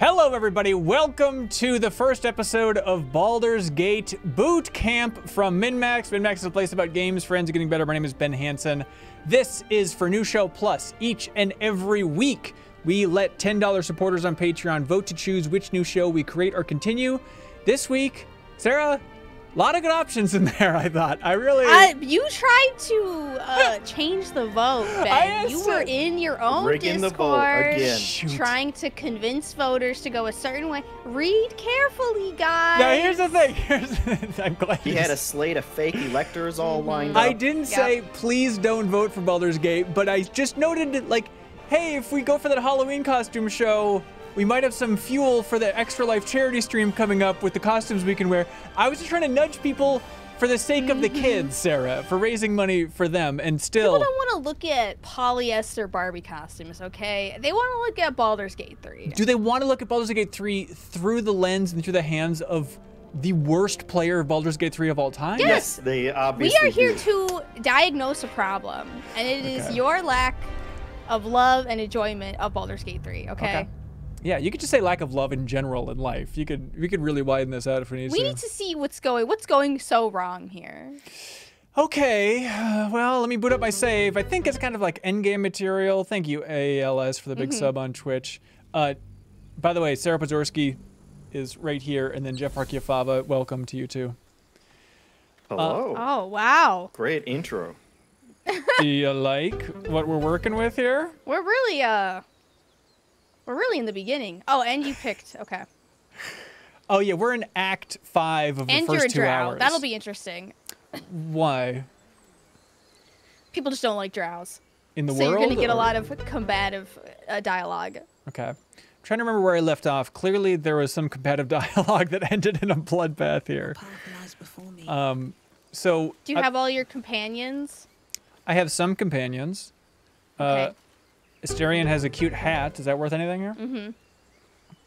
Hello, everybody. Welcome to the first episode of Baldur's Gate Boot Camp from MinnMax. MinnMax is a place about games, friends, getting better. My name is Ben Hanson. This is for New Show Plus. Each and every week, we let $10 supporters on Patreon vote to choose which new show we create or continue. This week, Sarah, a lot of good options in there, I thought. I really. Uh, you tried to uh, change the vote, I Ben. You were in your own Rigging the Discord, vote again. Trying to convince voters to go a certain way. Read carefully, guys. Now, here's the thing. Here's, I'm glad He had a slate of fake electors all lined up. I didn't say please don't vote for Baldur's Gate, but I just noted like, hey, if we go for that Halloween costume show, we might have some fuel for the Extra Life charity stream coming up with the costumes we can wear. I was just trying to nudge people for the sake of the mm-hmm. kids, Sarah, for raising money for them, and still. People don't want to look at polyester Barbie costumes, okay? They want to look at Baldur's Gate 3. Do they want to look at Baldur's Gate 3 through the lens and through the hands of the worst player of Baldur's Gate 3 of all time? Yes. They obviously. We are here do. to diagnose a problem, and it is Okay. your lack of love and enjoyment of Baldur's Gate 3, okay? Okay. Yeah, you could just say lack of love in general in life. You could we could really widen this out if we need We to. need to see what's going what's going so wrong here. Okay, uh, well, let me boot up my save. I think it's kind of like endgame material. Thank you, ALS, for the big sub on Twitch. Uh, by the way, Sarah Podzorski is right here, and then Jeff Marchiafava, welcome to you too. Hello. Oh, wow. Great intro. Do you like what we're working with here? We're really uh we're really in the beginning. Oh, and you picked okay. Oh yeah, we're in Act Five of the And first you're a two drow. hours. That'll be interesting. why People just don't like drows. in the so world. you're going to get a lot of combative uh, dialogue. Okay. I'm trying to remember where I left off. Clearly, there was some combative dialogue that ended in a bloodbath here. Powerful lies before me. Um, so Do you I, have all your companions? I have some companions. Uh, Okay. Astarion has a cute hat. Is that worth anything here? Mm-hmm.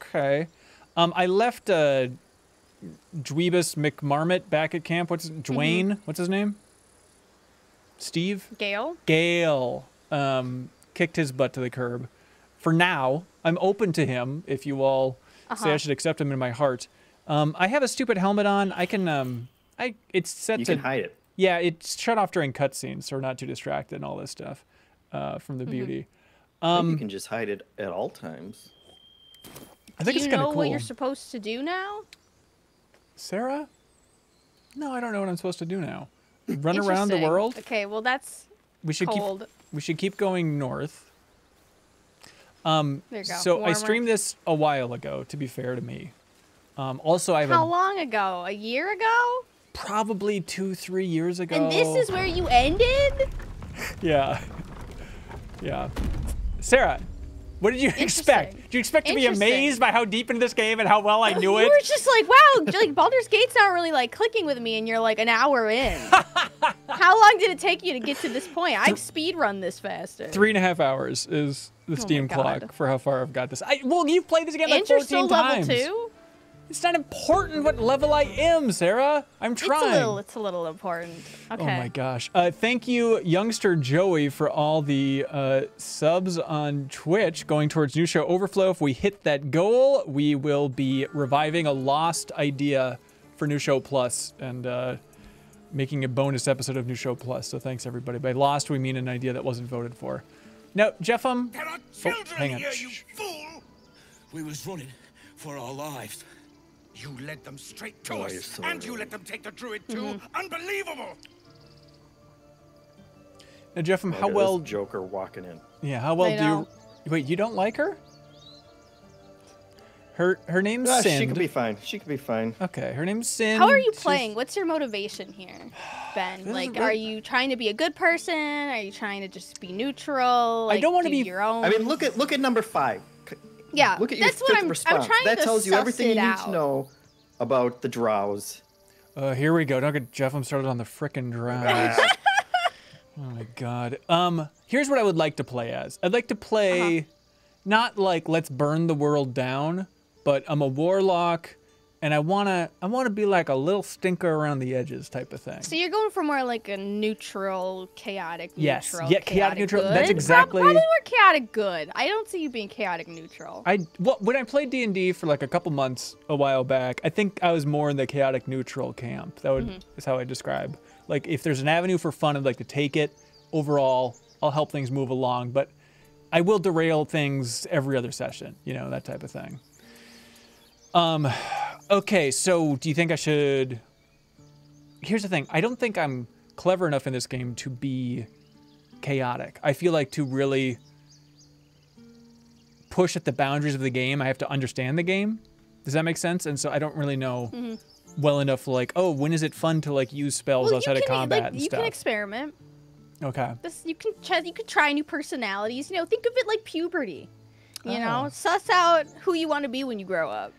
Okay. Um, I left uh, Dweebus McMarmot back at camp. What's Dwayne? Mm-hmm. What's his name? Steve. Gale. Gale. um, kicked his butt to the curb. For now, I'm open to him. If you all say I Uh-huh. should accept him in my heart, um, I have a stupid helmet on. I can. Um, I it's set You to. can hide it. Yeah, it's shut off during cutscenes, so we're not too distracted and all this stuff uh, from Mm-hmm. the beauty. I think Um, you can just hide it at all times. I think Do it's you kind know of cool. what you're supposed to do now? Sarah? No, I don't know what I'm supposed to do now. Run around the world. Okay, well that's We should cold. keep. We should keep going north. Um, There you go, so I streamed this a while ago. To be fair to me. Um, also, I have How a, long ago? A year ago? probably two, three years ago. And this is where you ended? Yeah. Yeah. Sarah, what did you expect? Did you expect to be amazed by how deep into this game and how well I knew it? you it? were just like, wow, like Baldur's Gate's not really like clicking with me, and you're like an hour in. How long did it take you to get to this point? I've speed run this faster. Three and a half hours is the oh Steam Oh God. clock for how far I've got this. I, well, you've played this game like and you're 14 still times. level two. It's not important what level I am, Sarah. I'm trying. It's a little. It's a little important. Okay. Oh my gosh. Uh, thank you, youngster Joey, for all the uh, subs on Twitch going towards New Show Overflow. If we hit that goal, we will be reviving a lost idea for New Show Plus and uh, making a bonus episode of New Show Plus. So thanks, everybody. By lost, we mean an idea that wasn't voted for. Now, Jeff, um, There are oh, children hang on. here, you fool! We was running for our lives. You led them straight to Oh, us, so and you let them take the druid too. Mm-hmm. Unbelievable! Now, Jeff, um, how at well? Joker walking in. Yeah, how well do you? Wait, you don't like her? Her her name's Ah, Sind. she could be fine. She could be fine. Okay, her name's Sin. How are you She's- playing? What's your motivation here, Ben? Like, are you trying to be a good person? Are you trying to just be neutral? I don't wanna do be- your own. I mean, look at look at number five. C- yeah, Look at your that's what fifth I'm. response. I'm trying that to tells you everything you need out. to know about the drows. Uh, here we go. Don't get Jeff. I'm started on the frickin' drowns. Ah, oh my god. Um, here's what I would like to play as. I'd like to play, Uh-huh. not like let's burn the world down, but I'm a warlock. And I wanna I wanna be like a little stinker around the edges type of thing. So you're going for more like a neutral, chaotic, Yes. neutral. Yeah, chaotic neutral, Good? that's exactly- Probably more chaotic good. I don't see you being chaotic neutral. I well, when I played D and D for like a couple months a while back, I think I was more in the chaotic neutral camp. That would Mm-hmm. is how I describe. Like if there's an avenue for fun, I'd like to take it. Overall, I'll help things move along, but I will derail things every other session. You know that type of thing. Um, okay. So do you think I should? Here's the thing. I don't think I'm clever enough in this game to be chaotic. I feel like to really push at the boundaries of the game, I have to understand the game. Does that make sense? And so I don't really know mm-hmm. well enough. Like, oh, when is it fun to like use spells Well, outside you of combat like, and you stuff? can experiment. okay. This you can try, you can try new personalities. You know, think of it like puberty. You Oh. know, suss out who you want to be when you grow up.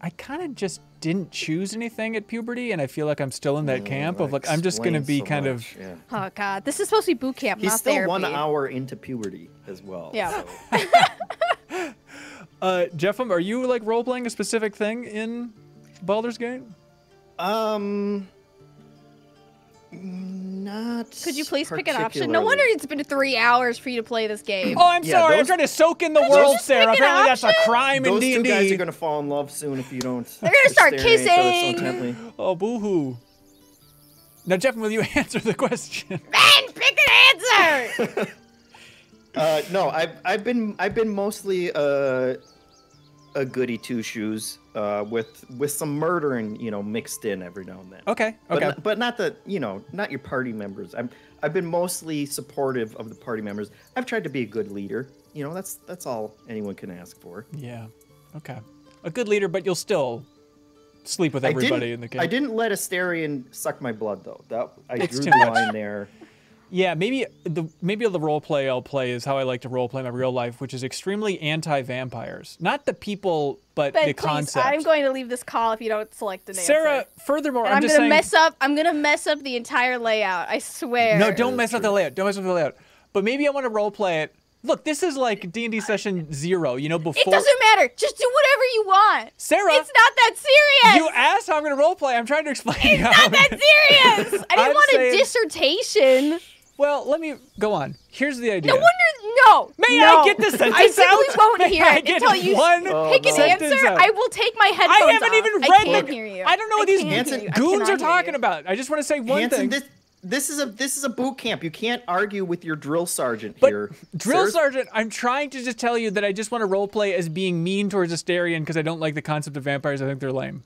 I I kind of just didn't choose anything at puberty, and I feel like I'm still in that camp of like I'm just gonna be so kind much, of Yeah. Oh God, this is supposed to be boot camp, He's not still therapy. one hour into puberty as well. Yeah. so- Uh, JeffM, are you like role playing a specific thing in Baldur's Gate? Um, not. Could you please pick an option? No wonder it's been three hours for you to play this game. Oh, I'm Yeah, sorry. I'm those- trying to soak in the you world, just Sarah. an Apparently, that's a option? crime in Those D two and guys are D. gonna fall in love soon if you don't. They're gonna start stare at each other so kissing. Oh, boo-hoo. Now, Jeff, will you answer the question? Ben, pick an answer. Uh, no, I've I've been I've been mostly uh, a goody two shoes uh, with with some murdering, you know, mixed in every now and then. Okay. But, Okay. not, but not the you know not your party members. I'm I've been mostly supportive of the party members. I've tried to be a good leader. You know that's that's all anyone can ask for. Yeah. Okay. A good leader, but you'll still sleep with everybody in the game. I didn't let Astarion suck my blood though. That I It's drew the line there. Yeah, maybe the maybe the role play I'll play is how I like to role play my real life, which is extremely anti-vampires. Not the people, but Ben, the please, concept. I'm going to leave this call if you don't select an Sarah, answer. furthermore, And I'm, I'm, just gonna saying. mess up. I'm gonna mess up the entire layout. I swear. no, don't mess up the layout. Don't mess up the layout. But maybe I want to role play it. Look, this is like D and D session zero. You know, before It doesn't matter. Just do whatever you want. Sarah, It's not that serious. you asked how I'm going to role play. I'm trying to explain. it's not that serious. I didn't I'm want saying- a dissertation. Well, let me go on. Here's the idea. No wonder. No. May no. I get the sentence I simply out? won't May hear I it until you one Oh, pick an no. sentence answer. out? I will take my headphones off. I haven't off. even I read can't the. hear you. I don't know what these can't Hanson, hear you. I goons are talking about. I just want to say one Hanson, thing. this this is a this is a boot camp. You can't argue with your drill sergeant But here. drill Sarah's- sergeant, I'm trying to just tell you that I just want to role play as being mean towards Astarion because I don't like the concept of vampires. I think they're lame.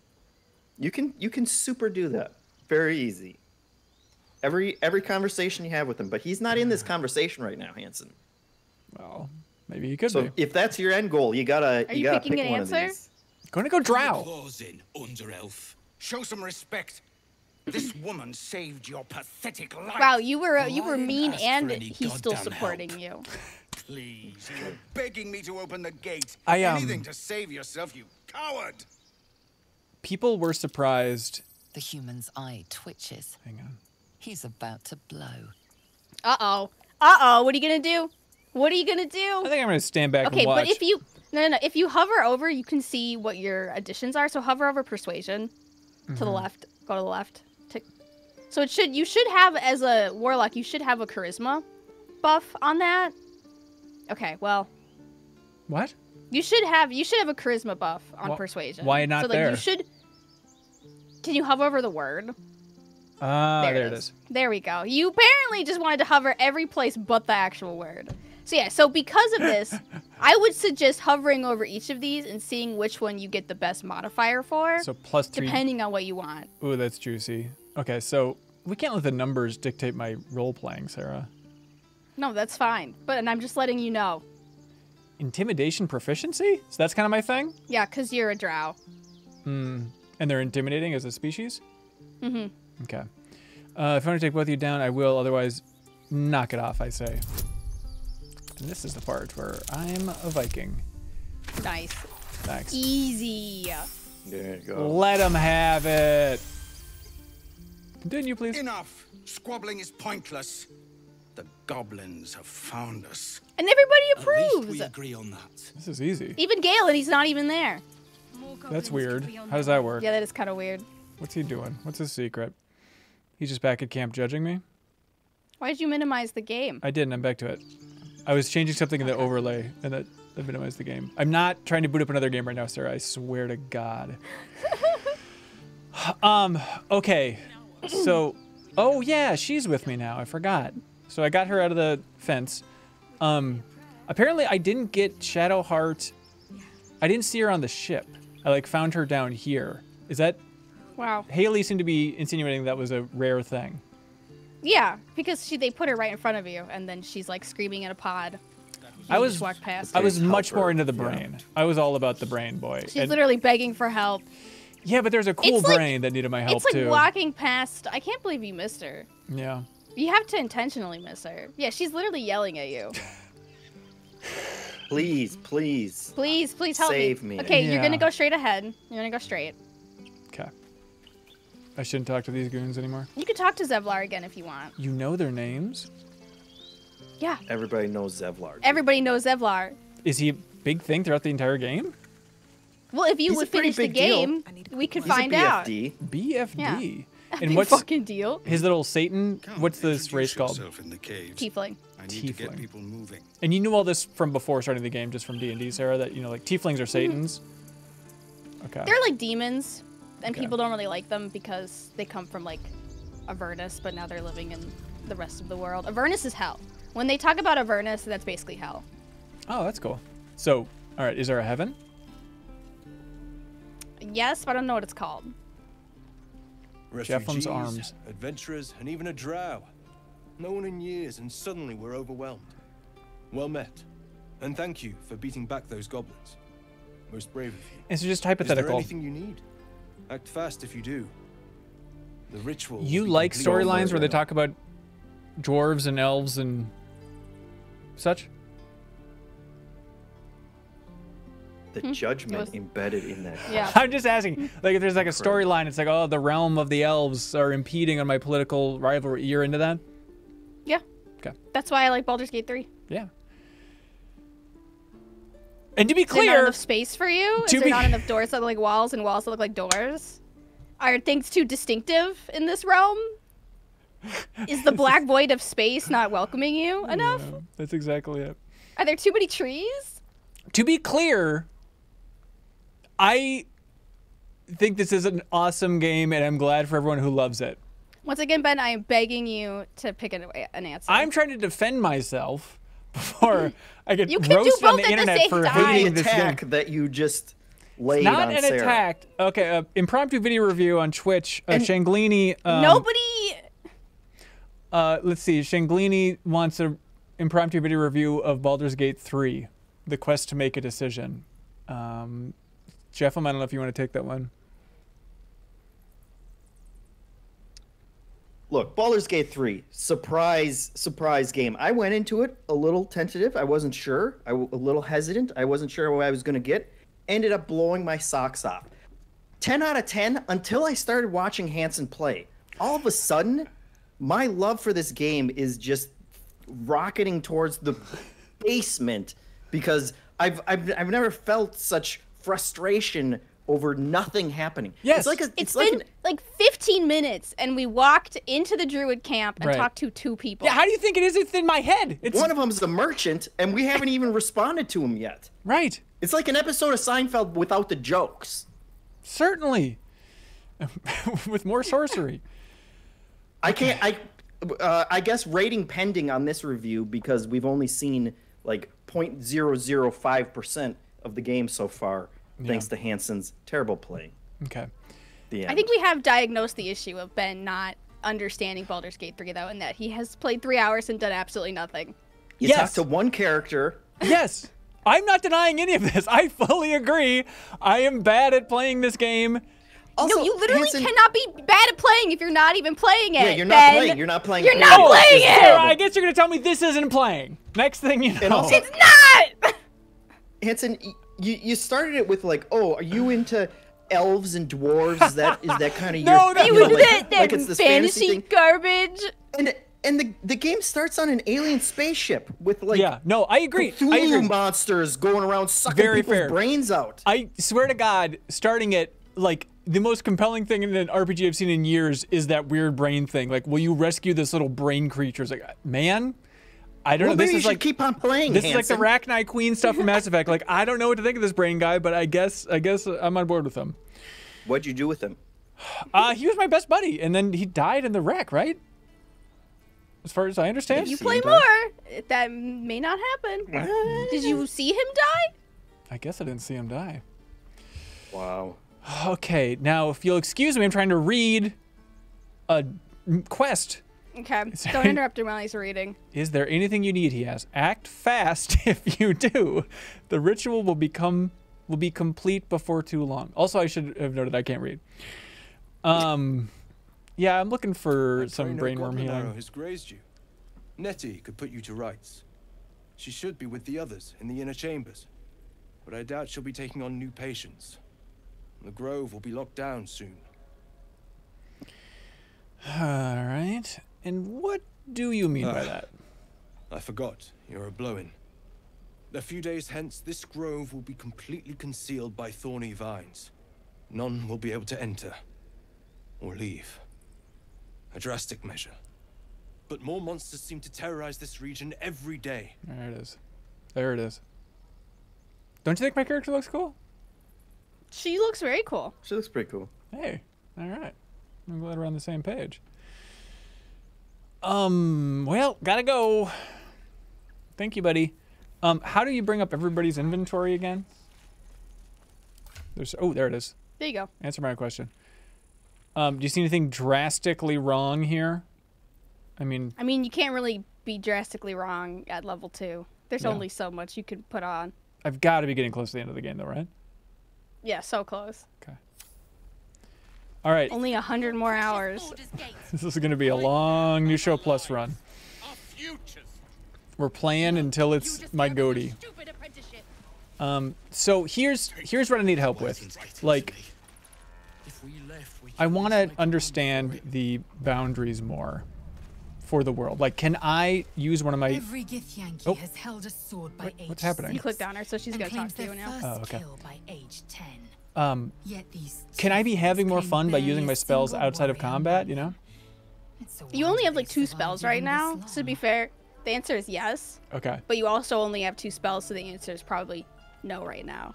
You can you can super do that. Very easy. Every every conversation you have with him, but he's not in this conversation right now, Hanson. Well, maybe he could So be. if that's your end goal, you gotta Are you, you gotta picking pick an one answer? of these. Going to go drow. Claws in, under elf. Show some respect. This woman saved your pathetic life. Wow, you were uh, you were mean, and he's still supporting help. you. Please, you're begging me to open the gate. I, um, Anything to save yourself, you coward. People were surprised. The human's eye twitches. Hang on. He's about to blow. Uh oh. Uh oh. What are you gonna do? What are you gonna do? I think I'm going to stand back Okay, and watch. Okay, but if you no, no no if you hover over, you can see what your additions are. So hover over persuasion to the Mm-hmm. left. Go to the left. Tick. So it should you should have as a warlock you should have a charisma buff on that. Okay, well what? you should have you should have a charisma buff on Wh- persuasion. why not so, like, there? You should. Can you hover over the word? Ah, there, it is. There we go. You apparently just wanted to hover every place but the actual word. So yeah, so because of this, I would suggest hovering over each of these and seeing which one you get the best modifier for, So plus three. depending on what you want. Ooh, that's juicy. Okay, so we can't let the numbers dictate my role playing, Sarah. No, that's fine. But and I'm just letting you know. Intimidation proficiency? So that's kind of my thing? Yeah, cause you're a drow. Hmm. And they're intimidating as a species? Mm-hmm. Okay. Uh, if I want to take both of you down, I will. Otherwise, knock it off, I say. And this is the part where I'm a Viking. Nice. Thanks. Easy. There you go. Let them have it. Continue, please. Enough. Squabbling is pointless. The goblins have found us. And everybody approves. At least approves. we agree on that. This is easy. Even Galen, he's not even there. That's weird. How does that work? Yeah, that is kind of weird. What's he doing? What's his secret? He's just back at camp judging me? Why did you minimize the game? I didn't. I'm back to it. I was changing something in the overlay, and that, that minimized the game. I'm not trying to boot up another game right now, sir. I swear to God. um. Okay. So, oh yeah, she's with me now. I forgot. So I got her out of the fence. Um, apparently I didn't get Shadowheart. I didn't see her on the ship. I like found her down here. Is that Wow. Haley seemed to be insinuating that was a rare thing. Yeah, because she they put her right in front of you, and then she's like screaming in a pod. I was just walk past. I was Help much more into the yeah. brain. I was all about the brain boy. She's And- literally begging for help. yeah, but there's a cool It's like- brain that needed my help it's like too. walking past. I can't believe you missed her. Yeah. You have to intentionally miss her. Yeah, she's literally yelling at you. Please, please. Please, please help Save me. me. Okay, you're gonna go straight ahead. You're gonna go straight. Okay. I shouldn't talk to these goons anymore. You can talk to Zevlor again if you want. You know their names? Yeah, Everybody knows Zevlor. everybody knows Zevlor. Is he a big thing throughout the entire game? Well, if you He's would finish the big deal. game, we could He's a find out. BFD. BFD. Yeah. And Big what's fucking deal? his little Satan? Can't What's this race called? yourself In the caves. Tiefling. I need to Tiefling. get people moving. And you knew all this from before starting the game, just from D and D, Sarah. That you know, like tieflings are mm-hmm. Satans. Okay. They're like demons, and Okay. people don't really like them because they come from like Avernus, but now they're living in the rest of the world. Avernus is hell. When they talk about Avernus, that's basically hell. oh, that's cool. So, all right, is there a heaven? Yes, but I don't know what it's called. Refugees, arms. adventurers, and even a drow. No one in years, and suddenly we're overwhelmed. Well met. And thank you for beating back those goblins. Most brave of you. And so just Is there anything you need? Act fast if you do. The ritual. You like storylines where they talk about dwarves and elves and such? The hmm. judgment was- embedded in that. Yeah. I'm just asking. Like, if there's like a storyline, it's like, oh, the realm of the elves are impeding on my political rivalry. You're into that? Yeah. Okay. That's why I like Baldur's Gate 3. Yeah. And to be Is there not clear, enough space for you? Is To be- not enough doors that look like walls and walls that look like doors? Are things too distinctive in this realm? Is the black void of space not welcoming you enough? Yeah, that's exactly it. Are there too many trees? To be clear, I think this is an awesome game, and I'm glad for everyone who loves it. Once again, Ben, I am begging you to pick an, an answer. I'm trying to defend myself before I get You can do roasted on the at the internet same for time. The hating this game. that you just laid Not on an Sarah. attack. Okay, uh, impromptu video review on Twitch. Uh, Shanglini. Um, Nobody. Uh, let's see. Shanglini wants an impromptu video review of Baldur's Gate 3, The Quest to Make a Decision. Um, Jeff, I don't know if you want to take that one. Look, Baldur's Gate 3, surprise, surprise game. I went into it a little tentative. I wasn't sure. I w- a little hesitant. I wasn't sure what I was going to get. Ended up blowing my socks off. 10 out of 10 until I started watching Hanson play. All of a sudden, my love for this game is just rocketing towards the basement because I've, I've, I've never felt such frustration over nothing happening. Yes. It's like a, It's it's like been an like 15 minutes, and we walked into the druid camp and Right. talked to two people. Yeah, how do you think it is It's in my head? It's One of them is a merchant, and we haven't even responded to him yet. right. It's like an episode of Seinfeld without the jokes. Certainly. With more sorcery. I can't. I. Uh, I guess rating pending on this review because we've only seen like 0.005 percent of the game so far, thanks to Hanson's terrible play. Okay. The I think we have diagnosed the issue of Ben not understanding Baldur's Gate 3, though, and that he has played three hours and done absolutely nothing. you Yes. talk to one character. Yes. I'm not denying any of this. I fully agree. I am bad at playing this game. Also, no, you literally Hanson- cannot be bad at playing if you're not even playing it. Yeah, you're not Ben. playing. You're not playing. You're not Oh, playing it! Terrible. I guess you're going to tell me this isn't playing. Next thing you know. And also- It's not. Hanson, y- you you started it with like, oh, are you into elves and dwarves? Is that is that kind of No, your that- you you know, into like, that, that like it's this fantasy thing? garbage. And and the the game starts on an alien spaceship with like yeah, no, I agree. I agree. monsters going around sucking Very people's fair. brains out. I swear to God, starting at like the most compelling thing in an RPG I've seen in years is that weird brain thing. Like, will you rescue this little brain creature? It's like, man, I don't well, know. This maybe you is should like keep on playing. this is like the Hanson. Rachni Queen stuff from Mass Effect. Like, I don't know what to think of this brain guy, but I guess I guess I'm on board with him. What'd you do with him? Uh, he was my best buddy, and then he died in the wreck, right? As far as I understand. If you play him die? more, that may not happen. Did you see him die? I guess I didn't see him die. Wow. Okay, now if you'll excuse me, I'm trying to read a quest. Okay. there Don't any- interrupt him while he's reading. Is there anything you need? He asks. Act fast if you do. The ritual will become will be complete before too long. Also, I should have noted I can't read. Um, yeah, I'm looking for I some brainworm goblin arrow healing. has grazed you. Nettie could put you to rights. She should be with the others in the inner chambers, but I doubt she'll be taking on new patients. The grove will be locked down soon. All right. And what do you mean by Ah. that? I forgot, you're a blow-in. A few days hence, this grove will be completely concealed by thorny vines. None will be able to enter or leave. A drastic measure. But more monsters seem to terrorize this region every day. There it is. There it is. Don't you think my character looks cool? She looks very cool. She looks pretty cool. Hey, all right. I'm glad we're on the same page. Um, well, gotta go. Thank you, buddy. Um, how do you bring up everybody's inventory again? There's oh, there it is. There you go. Answer my question. Um, do you see anything drastically wrong here? I mean, I mean, you can't really be drastically wrong at level two. There's Yeah. only so much you can put on. I've got to be getting close to the end of the game, though, right? Yeah, so close. Okay. All right, Only a hundred more hours. this is gonna be a long new show plus run. We're playing until it's my goatee. Um, so here's here's what I need help with. Like, If we left, we I want to understand the boundaries more for the world. Like, can I use one of my? Every Githyanki Oh. has held a sword by What- what's happening? You clicked on her, so she's and gonna talk to you now. first Oh, okay. by age 10. Um, Yet these can I be having more fun by using my spells outside of combat? You know? them. It's a You only have like two spells right now. this To be fair, the answer is yes, Okay. but you also only have two spells, so the answer is probably no right now.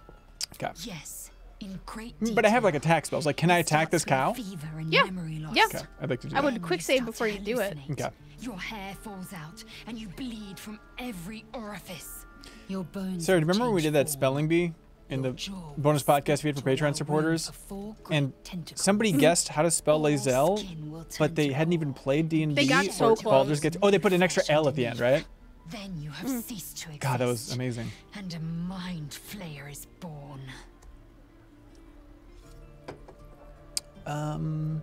Okay. Yes, in great Mm, But I have like attack spells. Like, can I attack this cow? fever and Yeah. memory loss. Yeah. Okay. I'd like to do I that. would quick save before you do it. Okay. Your hair falls out and you bleed from every orifice. Your bones. Sarah, do you have remember when we did that spelling bee in the bonus podcast we had for slip into a Patreon supporters? of four great And tentacles. somebody hmm. guessed how to spell All Lae'zel, skin will turn but they hadn't even played D and They D got so or close. Baldur's Gate. Oh, they put an extra L at the end, right? Then you have hmm. ceased to exist. God, that was amazing. And a mind flayer is born. Um,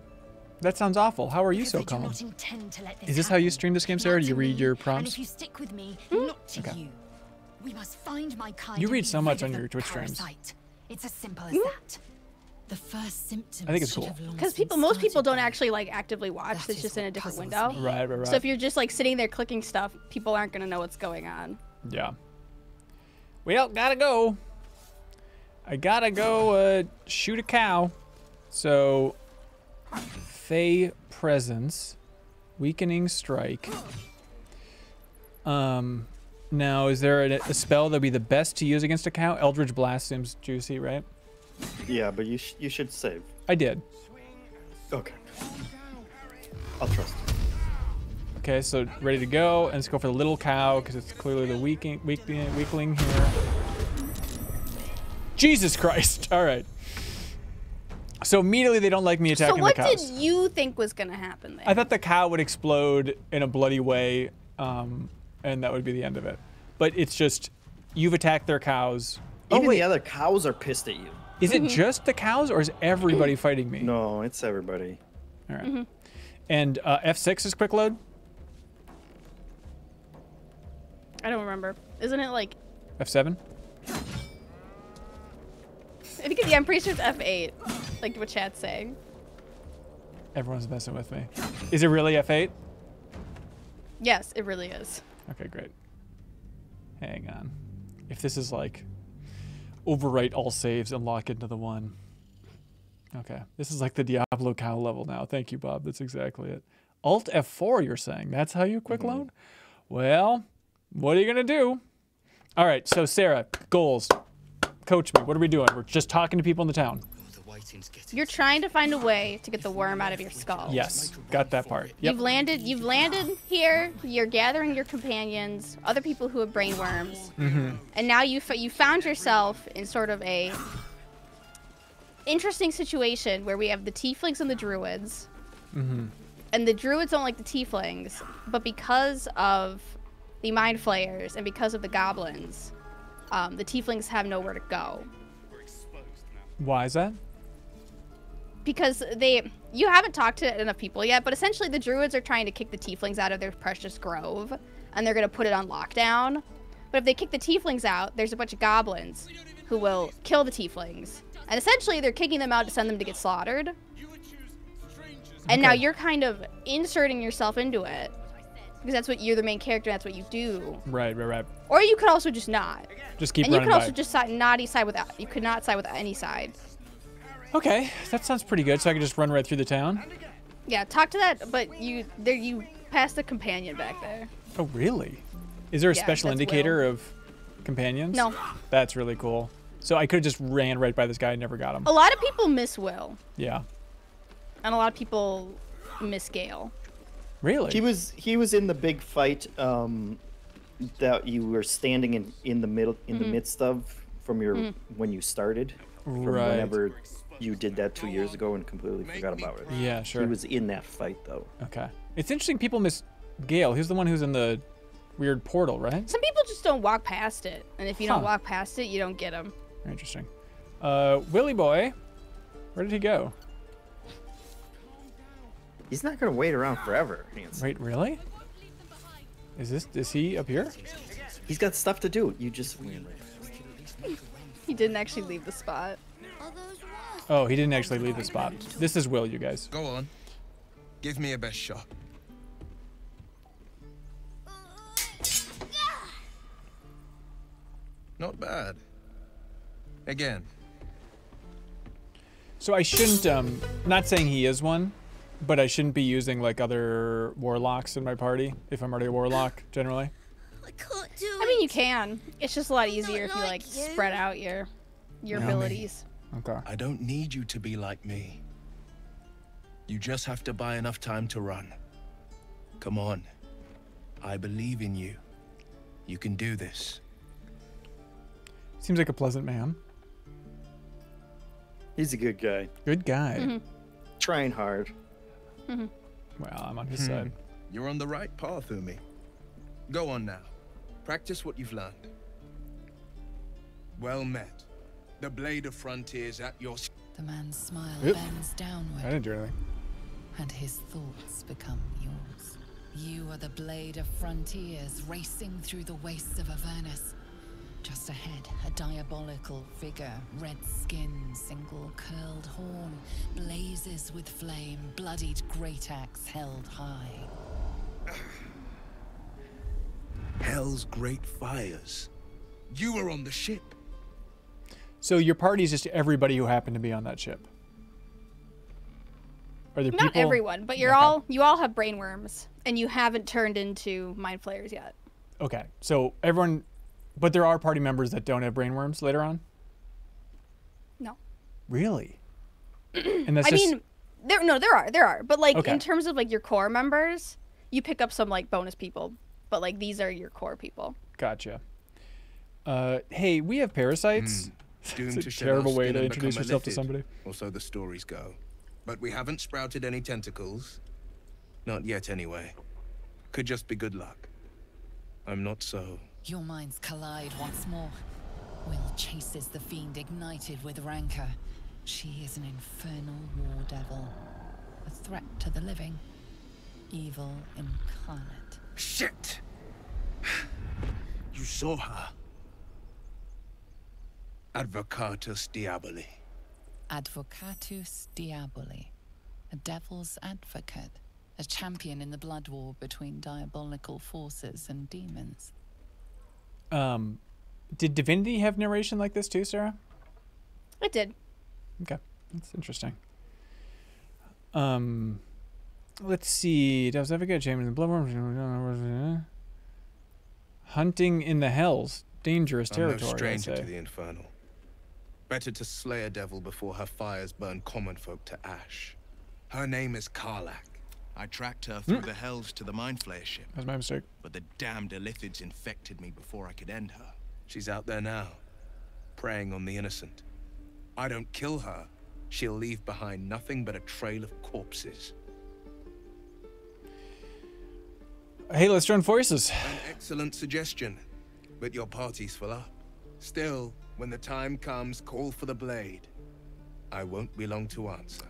that sounds awful. How are you Because so calm? not intend to let this Is this how you stream this game, Sarah? Do you read me, your And prompts? if you stick with me, hmm? not to Okay. you. We must find my kind. You read so much on your Twitch streams. It's as simple as that. The first symptoms. I think it's cool. Because people, most people don't actually like actively watch. That It's just in a different window. me. Right, right, right. So if you're just like sitting there clicking stuff, people aren't gonna know what's going on. Yeah. Well, gotta go. I gotta go uh, shoot a cow. So, Fey presence, weakening strike. Um, now is there a, a spell that'd be the best to use against a cow? Eldritch Blast seems juicy, right? Yeah, but you sh- you should save. I did. Okay. I'll trust. you. Okay, so ready to go, and let's go for the little cow because it's clearly the weaking, weakling, weakling here. Jesus Christ! All right. So immediately they don't like me attacking the cow. so what did you think was gonna happen there? I thought the cow would explode in a bloody way, um, and that would be the end of it. But it's just you've attacked their cows. Oh Even wait, the other cows are pissed at you. is it just the cows or is everybody fighting me? No, it's everybody. All right. And uh, F6 is quick load. I don't remember. Isn't it like? F7. I think yeah, I'm pretty sure it's F8. Like what chat's saying. Everyone's messing with me. Is it really F8? Yes, it really is. Okay, great. Hang on. If this is like overwrite all saves and lock into the one. Okay. This is like the Diablo cow level now. Thank you, Bob. That's exactly it. Alt F4, you're saying. That's how you quick mm-hmm. load? Well, what are you going to do? All right. So, Sarah, goals. Coach me. What are we doing? We're just talking to people in the town. The waiting's getting You're trying to find a way to get the worm out of your skull. Yes. Got that part. Yep. You've landed. You've landed here. You're gathering your companions, other people who have brain worms, and now you f- you found yourself in sort of a interesting situation where we have the tieflings and the druids, and the druids don't like the tieflings, but because of the mind flayers and because of the goblins, um, the tieflings have nowhere to go. Why is that? Because they you haven't talked to enough people yet but essentially the druids are trying to kick the tieflings out of their precious grove and they're going to put it on lockdown. But if they kick the tieflings out there's a bunch of goblins who will kill the tieflings. And essentially they're kicking them out to send them to get slaughtered. And now you're kind of inserting yourself into it because that's what you're the main character that's what you do. Right, right, right. or you could also just not. Just keep and you could by. also just side, not side with you could not side with any side Okay, that sounds pretty good. So I can just run right through the town. yeah talk to that but you there you passed the companion back there Oh, really? Is there a Yeah, special that's indicator of companions? No. That's really cool. So I could have just ran right by this guy and never got him. A lot of people miss Will, Yeah. and a lot of people miss Gale. Really? He was he was in the big fight um, that you were standing in in the middle in the midst of from your when you started. From Right. whenever you did that two years ago and completely forgot about it. yeah, sure. He was in that fight though. Okay. It's interesting people miss Gale. He's the one who's in the weird portal, right? Some people just don't walk past it, and if you don't walk past it, you don't get them. Very interesting. Uh, Willy Boy, where did he go? He's not gonna wait around forever, Hanson. Wait, really? Is this, is he up here? He's got stuff to do. You just He didn't actually leave the spot. Oh, he didn't actually leave the spot. This is Will, you guys. Go on. Give me a best shot. Not bad. Again. So I shouldn't, um, not saying he is one, but I shouldn't be using like other warlocks in my party if I'm already a warlock, generally. I can't do I mean, you can. It's just a lot easier if you like like you. spread out your your Now me. abilities. Okay. I don't need you to be like me. You just have to buy enough time to run. Come on. I believe in you. You can do this. Seems like a pleasant man. he's a good guy. Good guy. Mm-hmm. Trying hard. Mm-hmm. Well, I'm on his side. Hmm. You're on the right path, Umi. Go on now. Practice what you've learned. Well met. The blade of frontiers at your The man's smile Yep. bends I downward, didn't do anything. and his thoughts become yours. You are the blade of frontiers racing through the wastes of Avernus. Just ahead, a diabolical figure, red skin, single curled horn, blazes with flame, bloodied great axe held high. Hell's great fires. You were on the ship. So your party is just everybody who happened to be on that ship. Are there Not people? everyone, but you're Okay. all you all have brain worms, and you haven't turned into mind flayers yet. Okay, so everyone, but there are party members that don't have brainworms later on. No, Really? And that's I just mean, there no, there are, there are, but like Okay. in terms of like your core members, you pick up some like bonus people, but like these are your core people. gotcha. Uh, hey, we have parasites. Doomed it's to a shed our terrible way skin to and introduce become yourself to somebody. Or so the stories go. But we haven't sprouted any tentacles. Not yet, anyway. Could just be good luck. I'm not so. Your minds collide once more. Will chases the fiend ignited with rancor. She is an infernal war devil, a threat to the living, evil incarnate. Shit! You saw her. Advocatus Diaboli. Advocatus diaboli, a devil's advocate. a champion in the blood war between diabolical forces and demons. Um, did Divinity have narration like this too, Sarah? It did. Okay, that's interesting. Um, let's see. Does that have a good champion in the blood war? Hunting in the hells, dangerous I'm no territory. I'd stranger say. to the infernal. Better to slay a devil before her fires burn common folk to ash. Her name is Karlach. I tracked her through hmm. the hells to the Mind Flayer ship, That's my mistake. but the damned Illithids infected me before I could end her. She's out there now, preying on the innocent. I don't kill her, she'll leave behind nothing but a trail of corpses. Hey, let's join forces. An excellent suggestion, but your party's full up. Still, when the time comes, call for the blade. I won't be long to answer.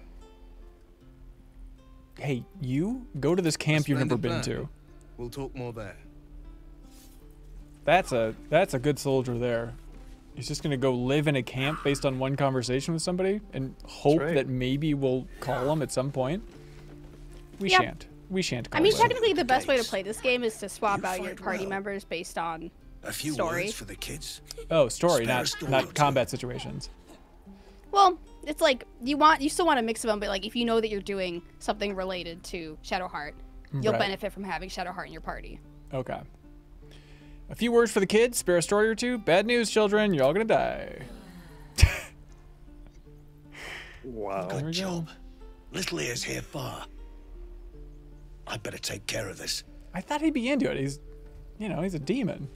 Hey, you go to this camp you've never been plan. to. We'll talk more there. That's a that's a good soldier there. He's just gonna go live in a camp based on one conversation with somebody and hope right. that maybe we'll call him at some point. We Yep. shan't. We shan't call I mean, him. technically, the best way to play this game is to swap You out your party well. members based on. A few Story. words for the kids. Oh, story, Spare not story not two. combat situations. Well, it's like you want you still want a mix of them, but like if you know that you're doing something related to Shadowheart, you'll Right. benefit from having Shadowheart in your party. Okay. A few words for the kids. Spare a story or two. Bad news, children. You're all gonna die. Wow. There we Good go. job. Little ears here far. I'd better take care of this. I thought he'd be into it. He's, you know, he's a demon.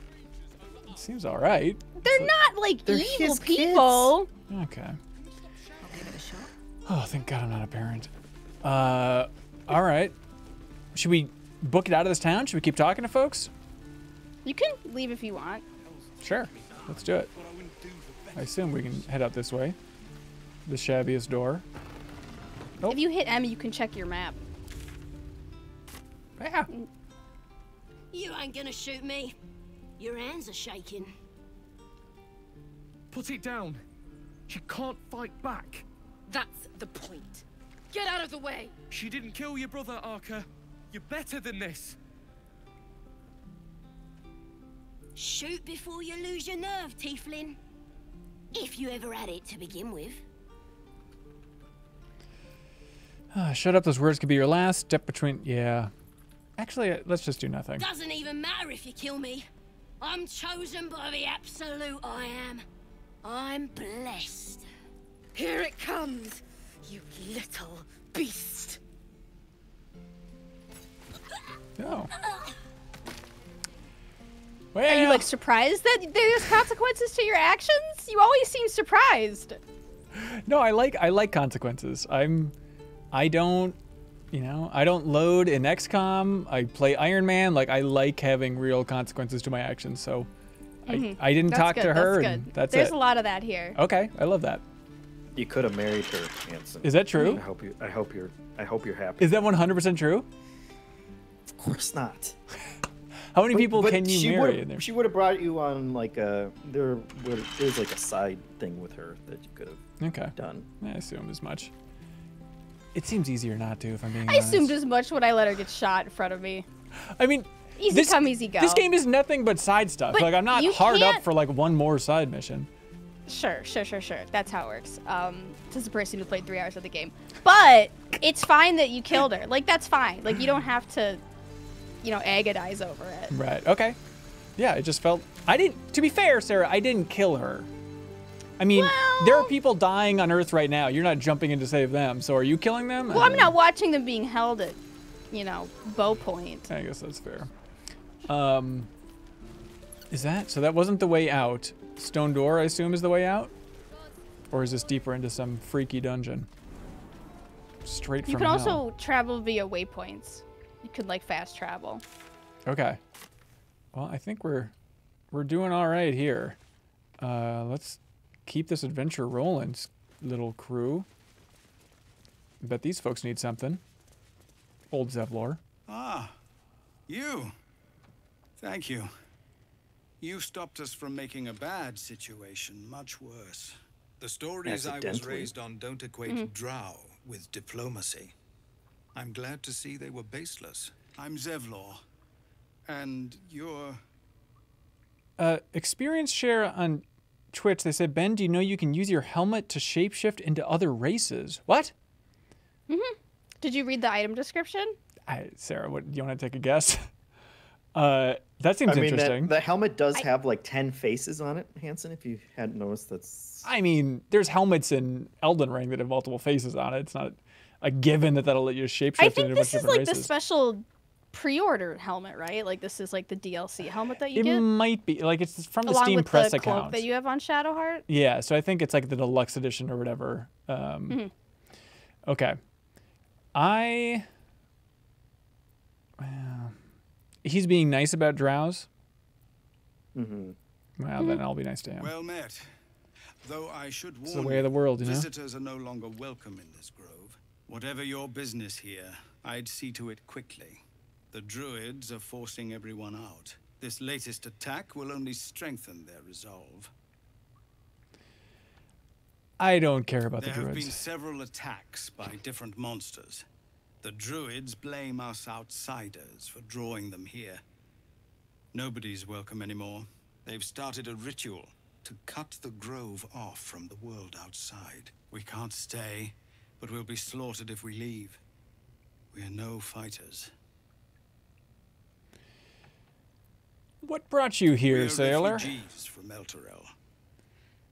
Seems all right. They're not like They're evil his kids. people. Okay. Oh, thank God I'm not a parent. Uh, all right. Should we book it out of this town? Should we keep talking to folks? You can leave if you want. Sure. Let's do it. I assume we can head out this way. The shabbiest door. Oh. If you hit M, you can check your map. Yeah. You ain't gonna shoot me. Your hands are shaking. Put it down. She can't fight back. That's the point. Get out of the way! She didn't kill your brother, Arka. You're better than this. Shoot before you lose your nerve, Tiefling. If you ever had it to begin with. Ah, shut up. Those words could be your last step between. Yeah. Actually, uh, let's just do nothing. Doesn't even matter if you kill me. I'm chosen by the absolute I am. I'm blessed. Here it comes, you little beast. No. Oh. Are you like surprised that there's consequences to your actions? You always seem surprised. no, I like I like consequences. I'm, I don't, you know, I don't load in XCOM. I play Iron Man. Like I like having real consequences to my actions. So, I I didn't Mm-hmm. That's talk good. to her, that's and good. that's There's it. a lot of that here. Okay, I love that. You could have married her, Hanson. Is that true? I hope you. I hope you're. I hope you're happy. Is that 100% true? of course not. How many people But can you she marry would've- in there? She would have brought you on like a there. would there's like a side thing with her that you could have Okay, done. I assume as much. It seems easier not to, if I'm being I honest. assumed as much when I let her get shot in front of me. I mean, Easy this, come, easy go. This game is nothing but side stuff. But like I'm not hard up can't- for like one more side mission. Sure, sure, sure, sure. That's how it works. Um, this is a person who played three hours of the game. But it's fine that you killed her. Like that's fine. Like you don't have to, you know, agonize over it. Right. Okay. Yeah, it just felt. I didn't. To be fair, Sarah, I didn't kill her. I mean, there are people dying on Earth right now. You're not jumping in to save them. So are you killing them? Well, I'm not watching them being held at, you know, bow point. I guess that's fair. Um, is that so? That wasn't the way out. Stone door, I assume, is the way out, or is this deeper into some freaky dungeon? Straight You can hell. also travel via waypoints. You could like fast travel. Okay. Well, I think we're we're doing all right here. Uh, let's keep this adventure rolling, little crew. Bet these folks need something. Old Zevlor. Ah, you. Thank you. You stopped us from making a bad situation much worse. The stories I was raised on don't equate drow with diplomacy. I'm glad to see they were baseless. I'm Zevlor. And you're... Uh, experience share on Twitch. They said, Ben, do you know you can use your helmet to shapeshift into other races? What? Did you read the item description? I, Sarah, what do you want to take a guess? Uh, that seems I mean, interesting. that, the helmet does have like 10 faces on it, Hanson, if you hadn't noticed. That's. I mean, there's helmets in Elden Ring that have multiple faces on it. It's not a given that that'll let you shapeshift I into think a bunch this is different like the races. special pre-order helmet, right? Like this is like the DLC helmet that you it get might be like it's from the along Steam with Press the cloak account. that you have on Shadowheart. Yeah, so I think it's like the deluxe edition or whatever. Um, Mhm. Okay, I. Well, he's being nice about Drows. Mm-hmm. Well, then I'll be nice to him. Well met. Though I should warn It's the way of the world, you know? visitors are no longer welcome in this grove. Whatever your business here, I'd see to it quickly. The druids are forcing everyone out. This latest attack will only strengthen their resolve. I don't care about the. druids. there the have been several attacks by different monsters. The druids blame us outsiders for drawing them here. Nobody's welcome anymore. They've started a ritual to cut the grove off from the world outside. We can't stay, but we'll be slaughtered if we leave. We're no fighters. What brought you here, We're sailor? refugees from Elturel.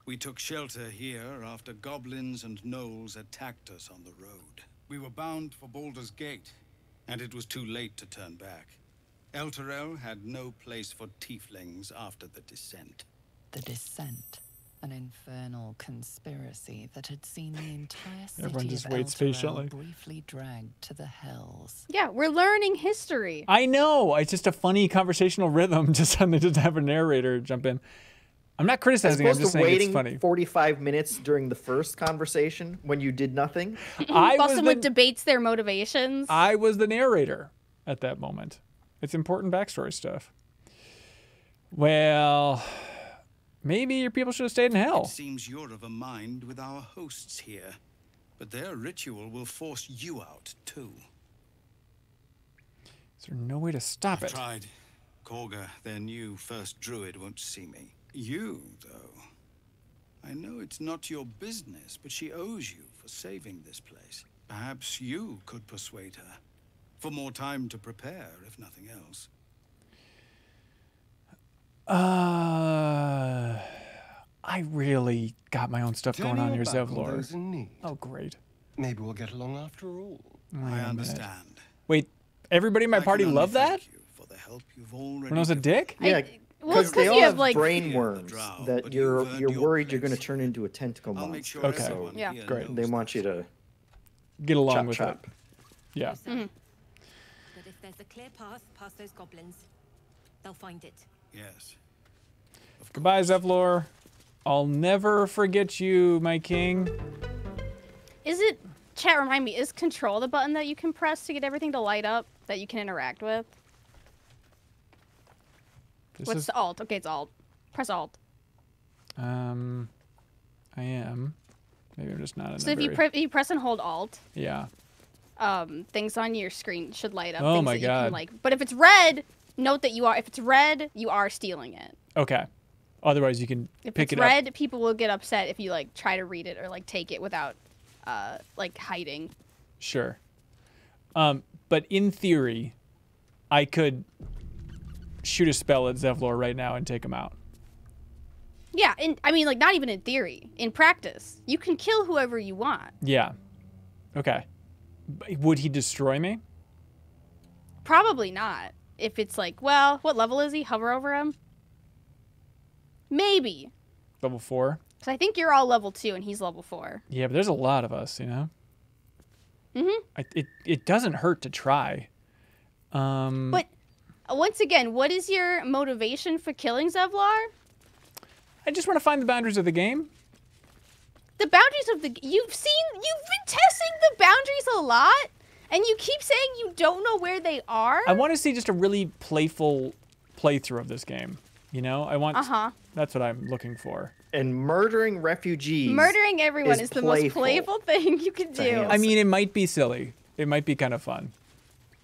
We took shelter here after goblins and gnolls attacked us on the road. We were bound for Baldur's Gate, and it was too late to turn back. Elturel had no place for tieflings after the descent. The Descent, an infernal conspiracy that had seen the entire city Everyone just of waits Elturel patiently. briefly dragged to the hells. Yeah, we're learning history. I know. It's just a funny conversational rhythm to suddenly just have a narrator jump in. I'm not criticizing. I'm just to saying it's funny. 45 minutes during the first conversation when you did nothing. I was Bustin' with debates their motivations. I was the narrator at that moment. It's important backstory stuff. Well, maybe your people should have stayed in hell. It seems you're of a mind with our hosts here, but their ritual will force you out too. Is there no way to stop it? I've it? tried. Kagha, their new first druid, won't see me. You, though. I know it's not your business, but she owes you for saving this place. Perhaps you could persuade her. For more time to prepare, if nothing else. Uh, I really got my own stuff Turning going on here, back on those Zevlor. Oh, great. Maybe we'll get along after all. I, on a I minute. understand. Wait, everybody in my I party only loved that? thank you for the help you've already When I was a given. dick? I- Yeah, well, it's because they 'cause all you have have, like- brain worms drow, that you're you've earned you're your worried you're going to turn into a tentacle monster. sure Okay. everyone Yeah. Great. They want you to Get along chop with chop. it. Yeah. But if there's a clear path past those goblins, they'll find it. Yes. Goodbye, Zevlor. I'll never forget you, my king. Is it chat? Remind me. Is control the button that you can press to get everything to light up that you can interact with? This What's is, the alt? Okay, it's alt. Press alt. um, I am. Maybe I'm just not in So if you, pre- you press and hold alt, Yeah. um, things on your screen should light up. Oh things my that you God. Can, like, but if it's red, note that you are. If it's red, you are stealing it. Okay. Otherwise, you can pick it up. If pick it's it red, up. people will get upset if you like try to read it or like take it without, uh, like hiding. Sure. Um, but in theory, I could shoot a spell at Zevlor right now and take him out. Yeah, and I mean, like not even in theory. In practice, you can kill whoever you want. Yeah. Okay. Would he destroy me? Probably not. If it's like, well, what level is he? Hover over him. Maybe, Level four? because I think you're all level two and he's level four. Yeah, but there's a lot of us, you know? Mhm. I, it, it doesn't hurt to try. Um, But uh, once again, what is your motivation for killing Zevlor? I just want to find the boundaries of the game. The boundaries of the you've seen you've been testing the boundaries a lot, and you keep saying you don't know where they are. I want to see just a really playful playthrough of this game. You know, I want. Uh huh. That's what I'm looking for. and murdering refugees. Murdering everyone is is, the most playful. playful thing you can do. Yes. I mean, it might be silly. it might be kind of fun.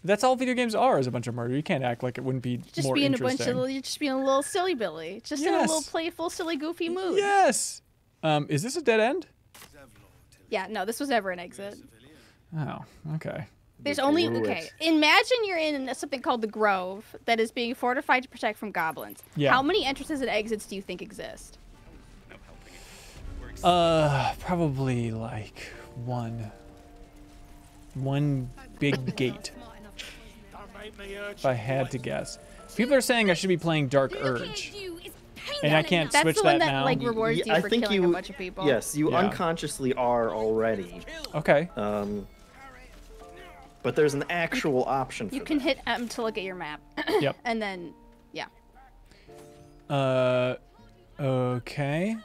That's all video games are is a bunch of murder. You can't act like it wouldn't be Just more being a bunch interesting. of you're just being a little silly Billy. Just in a little playful, silly, goofy mood. Yes. Um, is this a dead end? Yeah, no, this was never an exit. Oh, okay. There's only okay. Imagine you're in something called the Grove that is being fortified to protect from goblins. Yeah. How many entrances and exits do you think exist? Uh, probably like one. One big gate. If I had to guess. People are saying I should be playing Dark Urge. And I can't That's switch the one that that now. like rewards Yeah, you I for think killing you- a bunch of people. Yes, you Yeah. unconsciously are already. Okay. Um, but there's an actual option for You can hit M to look at your map. Yep. And then, yeah. Uh, okay.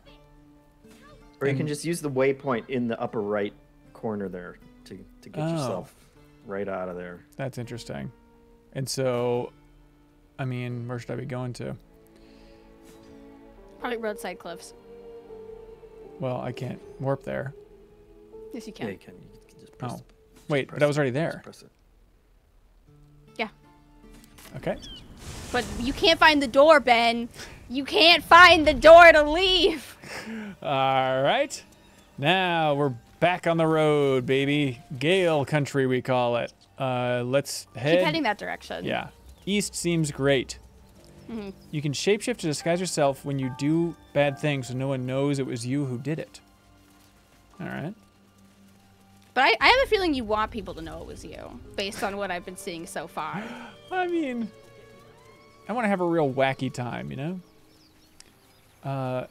Or you can just use the waypoint in the upper right corner there to, to get Oh. yourself right out of there. That's interesting. And so, I mean, where should I be going to? Probably roadside cliffs. Well, I can't warp there. Yes, you Yeah, can. you can, you can just press Oh. It. Wait, press but I was it. already Just there. press it. Yeah. Okay. But you can't find the door, Ben. You can't find the door to leave. All right. Now we're back on the road, baby. Gale country, we call it. Uh, let's head. Keep heading that direction. Yeah. East seems great. Mhm. You can shapeshift to disguise yourself when you do bad things so no one knows it was you who did it. All right. But I, I have a feeling you want people to know it was you, based on what I've been seeing so far. I mean, I want to have a real wacky time, you know? Uh.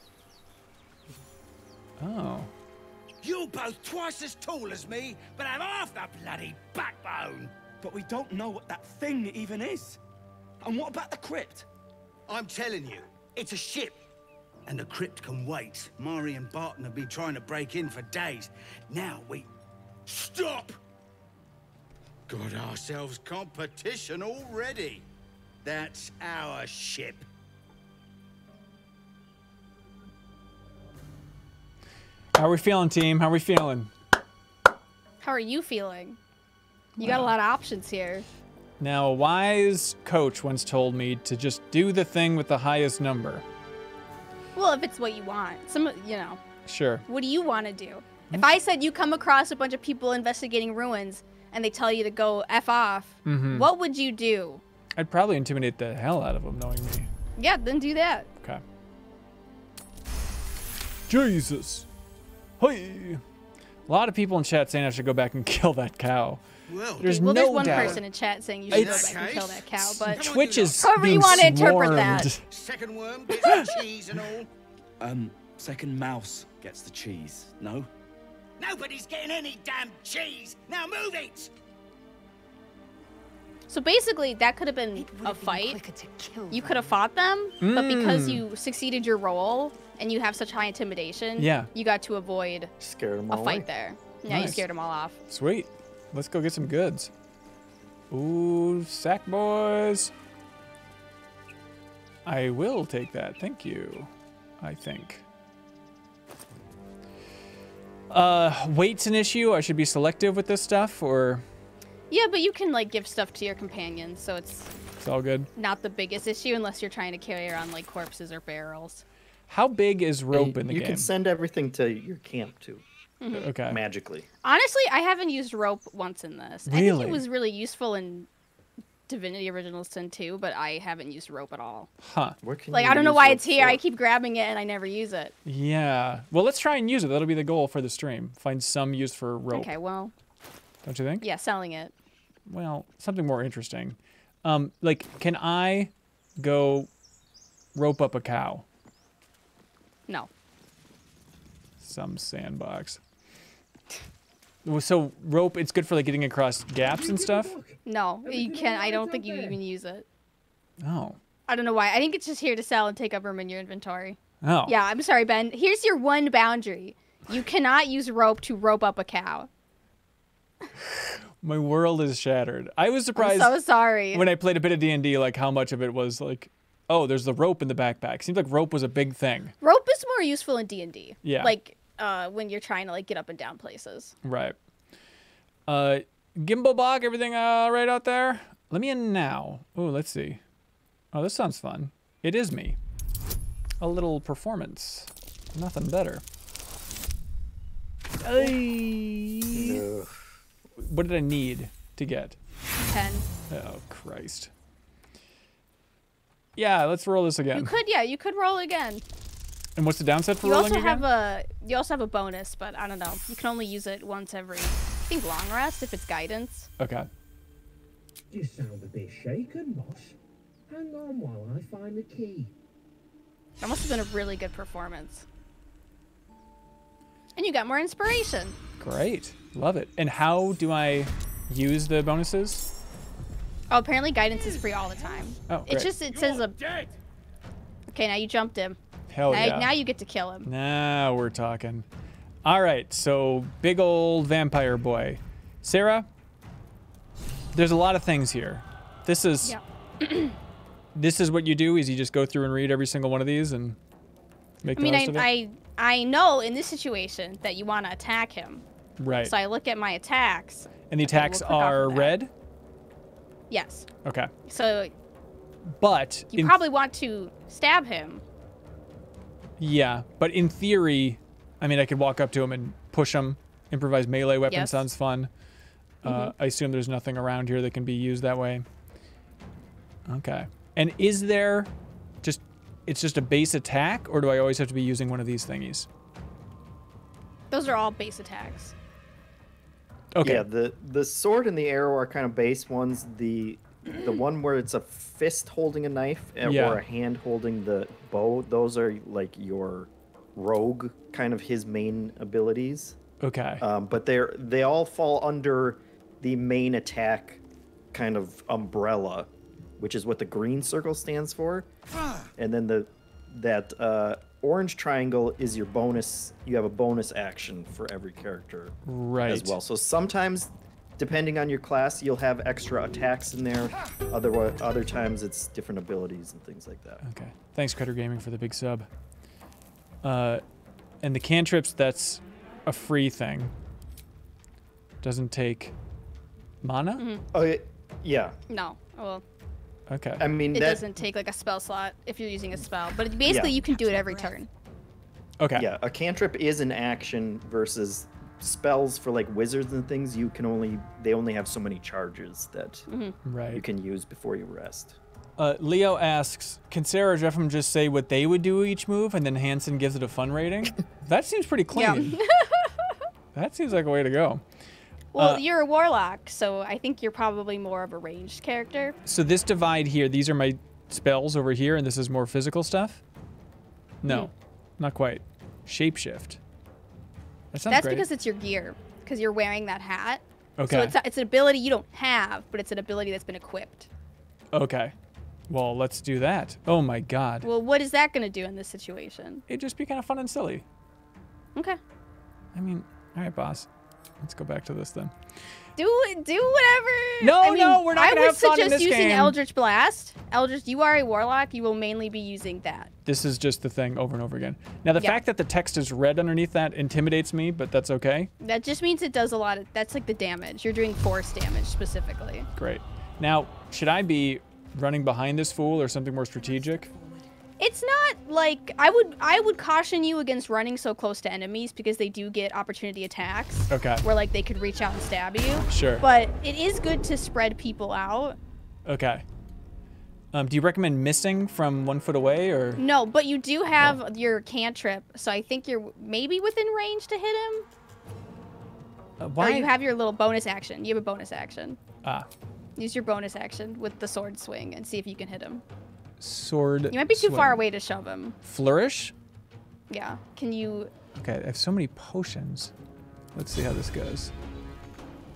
Oh. You're both twice as tall as me, but have half the bloody backbone. But we don't know what that thing even is. And what about the crypt? I'm telling you, it's a ship. And the crypt can wait. Mari and Barton have been trying to break in for days. Now we... Stop! Got ourselves competition already. That's our ship. How are we feeling, team? How are we feeling? How are you feeling? You got a lot of options here. Now, a wise coach once told me to just do the thing with the highest number. Well, if it's what you want. Some, you know, Sure. what do you want to do? If I said you come across a bunch of people investigating ruins and they tell you to go F off, Mhm. what would you do? I'd probably intimidate the hell out of them knowing me. Yeah, then do that. Okay. Jesus. Hey. A lot of people in chat saying I should go back and kill that cow. Well, There's well, no there's one doubt. person in chat saying you should go back and kill that cow, but Twitch is however you want to interpret that. Second worm gets the cheese and all. Um, second mouse gets the cheese, no? Nobody's getting any damn cheese. Now move it! So basically, that could have been a fight. You could have fought them, but because Mm. you succeeded your role and you have such high intimidation, Yeah. you got to avoid Scared them a fight away. there. Yeah, you Nice. scared them all off. Sweet. Let's go get some goods. Ooh, sack boys. I will take that. Thank you. I think. Uh, weight's an issue. I should be selective with this stuff, or Yeah, but you can like give stuff to your companions, so it's it's all good. not the biggest issue unless you're trying to carry around like corpses or barrels. How big is rope in the you game? You can send everything to your camp too. Mhm. Okay. Magically. Honestly, I haven't used rope once in this. I think Really? it was really useful in Divinity Original Sin 2, but I haven't used rope at all. Huh. Where can Like you I don't know why it's here. for? I keep grabbing it and I never use it. Yeah. Well, let's try and use it. That'll be the goal for the stream. Find some use for rope. Okay, well, Don't you think? yeah, selling it. Well, something more interesting. Um, like, can I go rope up a cow? No. Some sandbox. So rope, it's good for like getting across gaps and stuff. No, you can't. I don't think you even use it. Oh. I don't know why. I think it's just here to sell and take up room in your inventory. Oh. Yeah, I'm sorry, Ben. Here's your one boundary. You cannot use rope to rope up a cow. My world is shattered. I was surprised. I'm so sorry. When I played a bit of D and D, like how much of it was like, oh, there's the rope in the backpack. Seems like rope was a big thing. rope is more useful in D&D. Yeah. Like uh, when you're trying to like get up and down places. Right. Uh, Gimblebock, everything right out there? Let me in now. Oh, let's see. Oh, this sounds fun. It is me. A little performance. Nothing better. Ay. What did I need to get? 10. Oh, Christ. Yeah, let's roll this again. You could, yeah, you could roll again. And what's the downside for You rolling also again? have a you also have a bonus, but I don't know. You can only use it once every I think long rest if it's guidance. Okay. You sound a bit shaken, boss. Hang on while I find the key. That must have been a really good performance. And you got more inspiration. Great. Love it. And how do I use the bonuses? Oh, apparently guidance is free all the time. Oh, It's great. just it says a Okay, now you jumped him. Hell now, yeah. now you get to kill him. Now we're talking. All right, so big old vampire boy. Sarah, there's a lot of things here. This is Yeah. this is what you do is you just go through and read every single one of these and make I the mean, most I, of it? I I know in this situation that you want to attack him. right. So I look at my attacks. and the Okay, we'll attacks of are red? Yes. Okay. So But you probably want to stab him. Yeah, but in theory, I mean I could walk up to him and push him. Improvise melee weapon Yes. sounds fun. Uh, Mhm. I assume there's nothing around here that can be used that way. Okay. And is there just it's just a base attack or do I always have to be using one of these thingies? Those are all base attacks. Okay. Yeah, the the sword and the arrow are kind of base ones. The the one where it's a fist holding a knife and, Yeah. or a hand holding the bow, those are like your rogue kind of his main abilities. Okay. Um, but they're they all fall under the main attack kind of umbrella, which is what the green circle stands for. And then the that uh, orange triangle is your bonus. You have a bonus action for every character Right. as well. So sometimes, depending on your class, you'll have extra attacks in there. Other other times, it's different abilities and things like that. Okay. Thanks, Critter Gaming, for the big sub. Uh, and the cantrips, that's a free thing. Doesn't take mana? Mhm. Oh yeah, yeah. No. Well, Okay. I mean it that. doesn't take like a spell slot if you're using a spell, but basically Yeah. you can do it every turn. Okay. Yeah, a cantrip is an action versus spells for like wizards and things. You can only they only have so many charges that Mhm. Right. you can use before you rest. Uh, Leo asks, can Sarah or JeffM just say what they would do each move and then Hanson gives it a fun rating? that seems pretty clean. Yeah. that seems like a way to go. Well, Uh, you're a warlock, so I think you're probably more of a ranged character. So this divide here, these are my spells over here, and this is more physical stuff? No, Hmm. not quite. Shapeshift. That sounds That's great. because it's your gear, because you're wearing that hat. Okay. So it's, a, it's an ability you don't have, but it's an ability that's been equipped. Okay. Well, let's do that. Oh my god. Well, what is that going to do in this situation? It'd just be kind of fun and silly. Okay. I mean, all right, boss. Let's go back to this then. Do do whatever. No, I mean, no, we're not I gonna would have fun in suggest using. Eldritch Blast. Eldritch, you are a warlock. You will mainly be using that. This is just the thing over and over again. Now, the Yeah. fact that the text is red underneath that intimidates me, but that's okay. That just means it does a lot of. That's like the damage. You're doing force damage specifically. Great. Now, should I be running behind this fool or something more strategic? It's not like I would. I would caution you against running so close to enemies because they do get opportunity attacks. Okay. Where like they could reach out and stab you. Sure. But it is good to spread people out. Okay. Um, do you recommend missing from one foot away or? No, but you do have Oh. your cantrip, so I think you're maybe within range to hit him. Uh, Or you have your little bonus action. You have a bonus action. ah, Use your bonus action with the sword swing and see if you can hit him. sword. You might be too far away to shove him. Flourish. Yeah. Can you? Okay, I have so many potions. Let's see how this goes.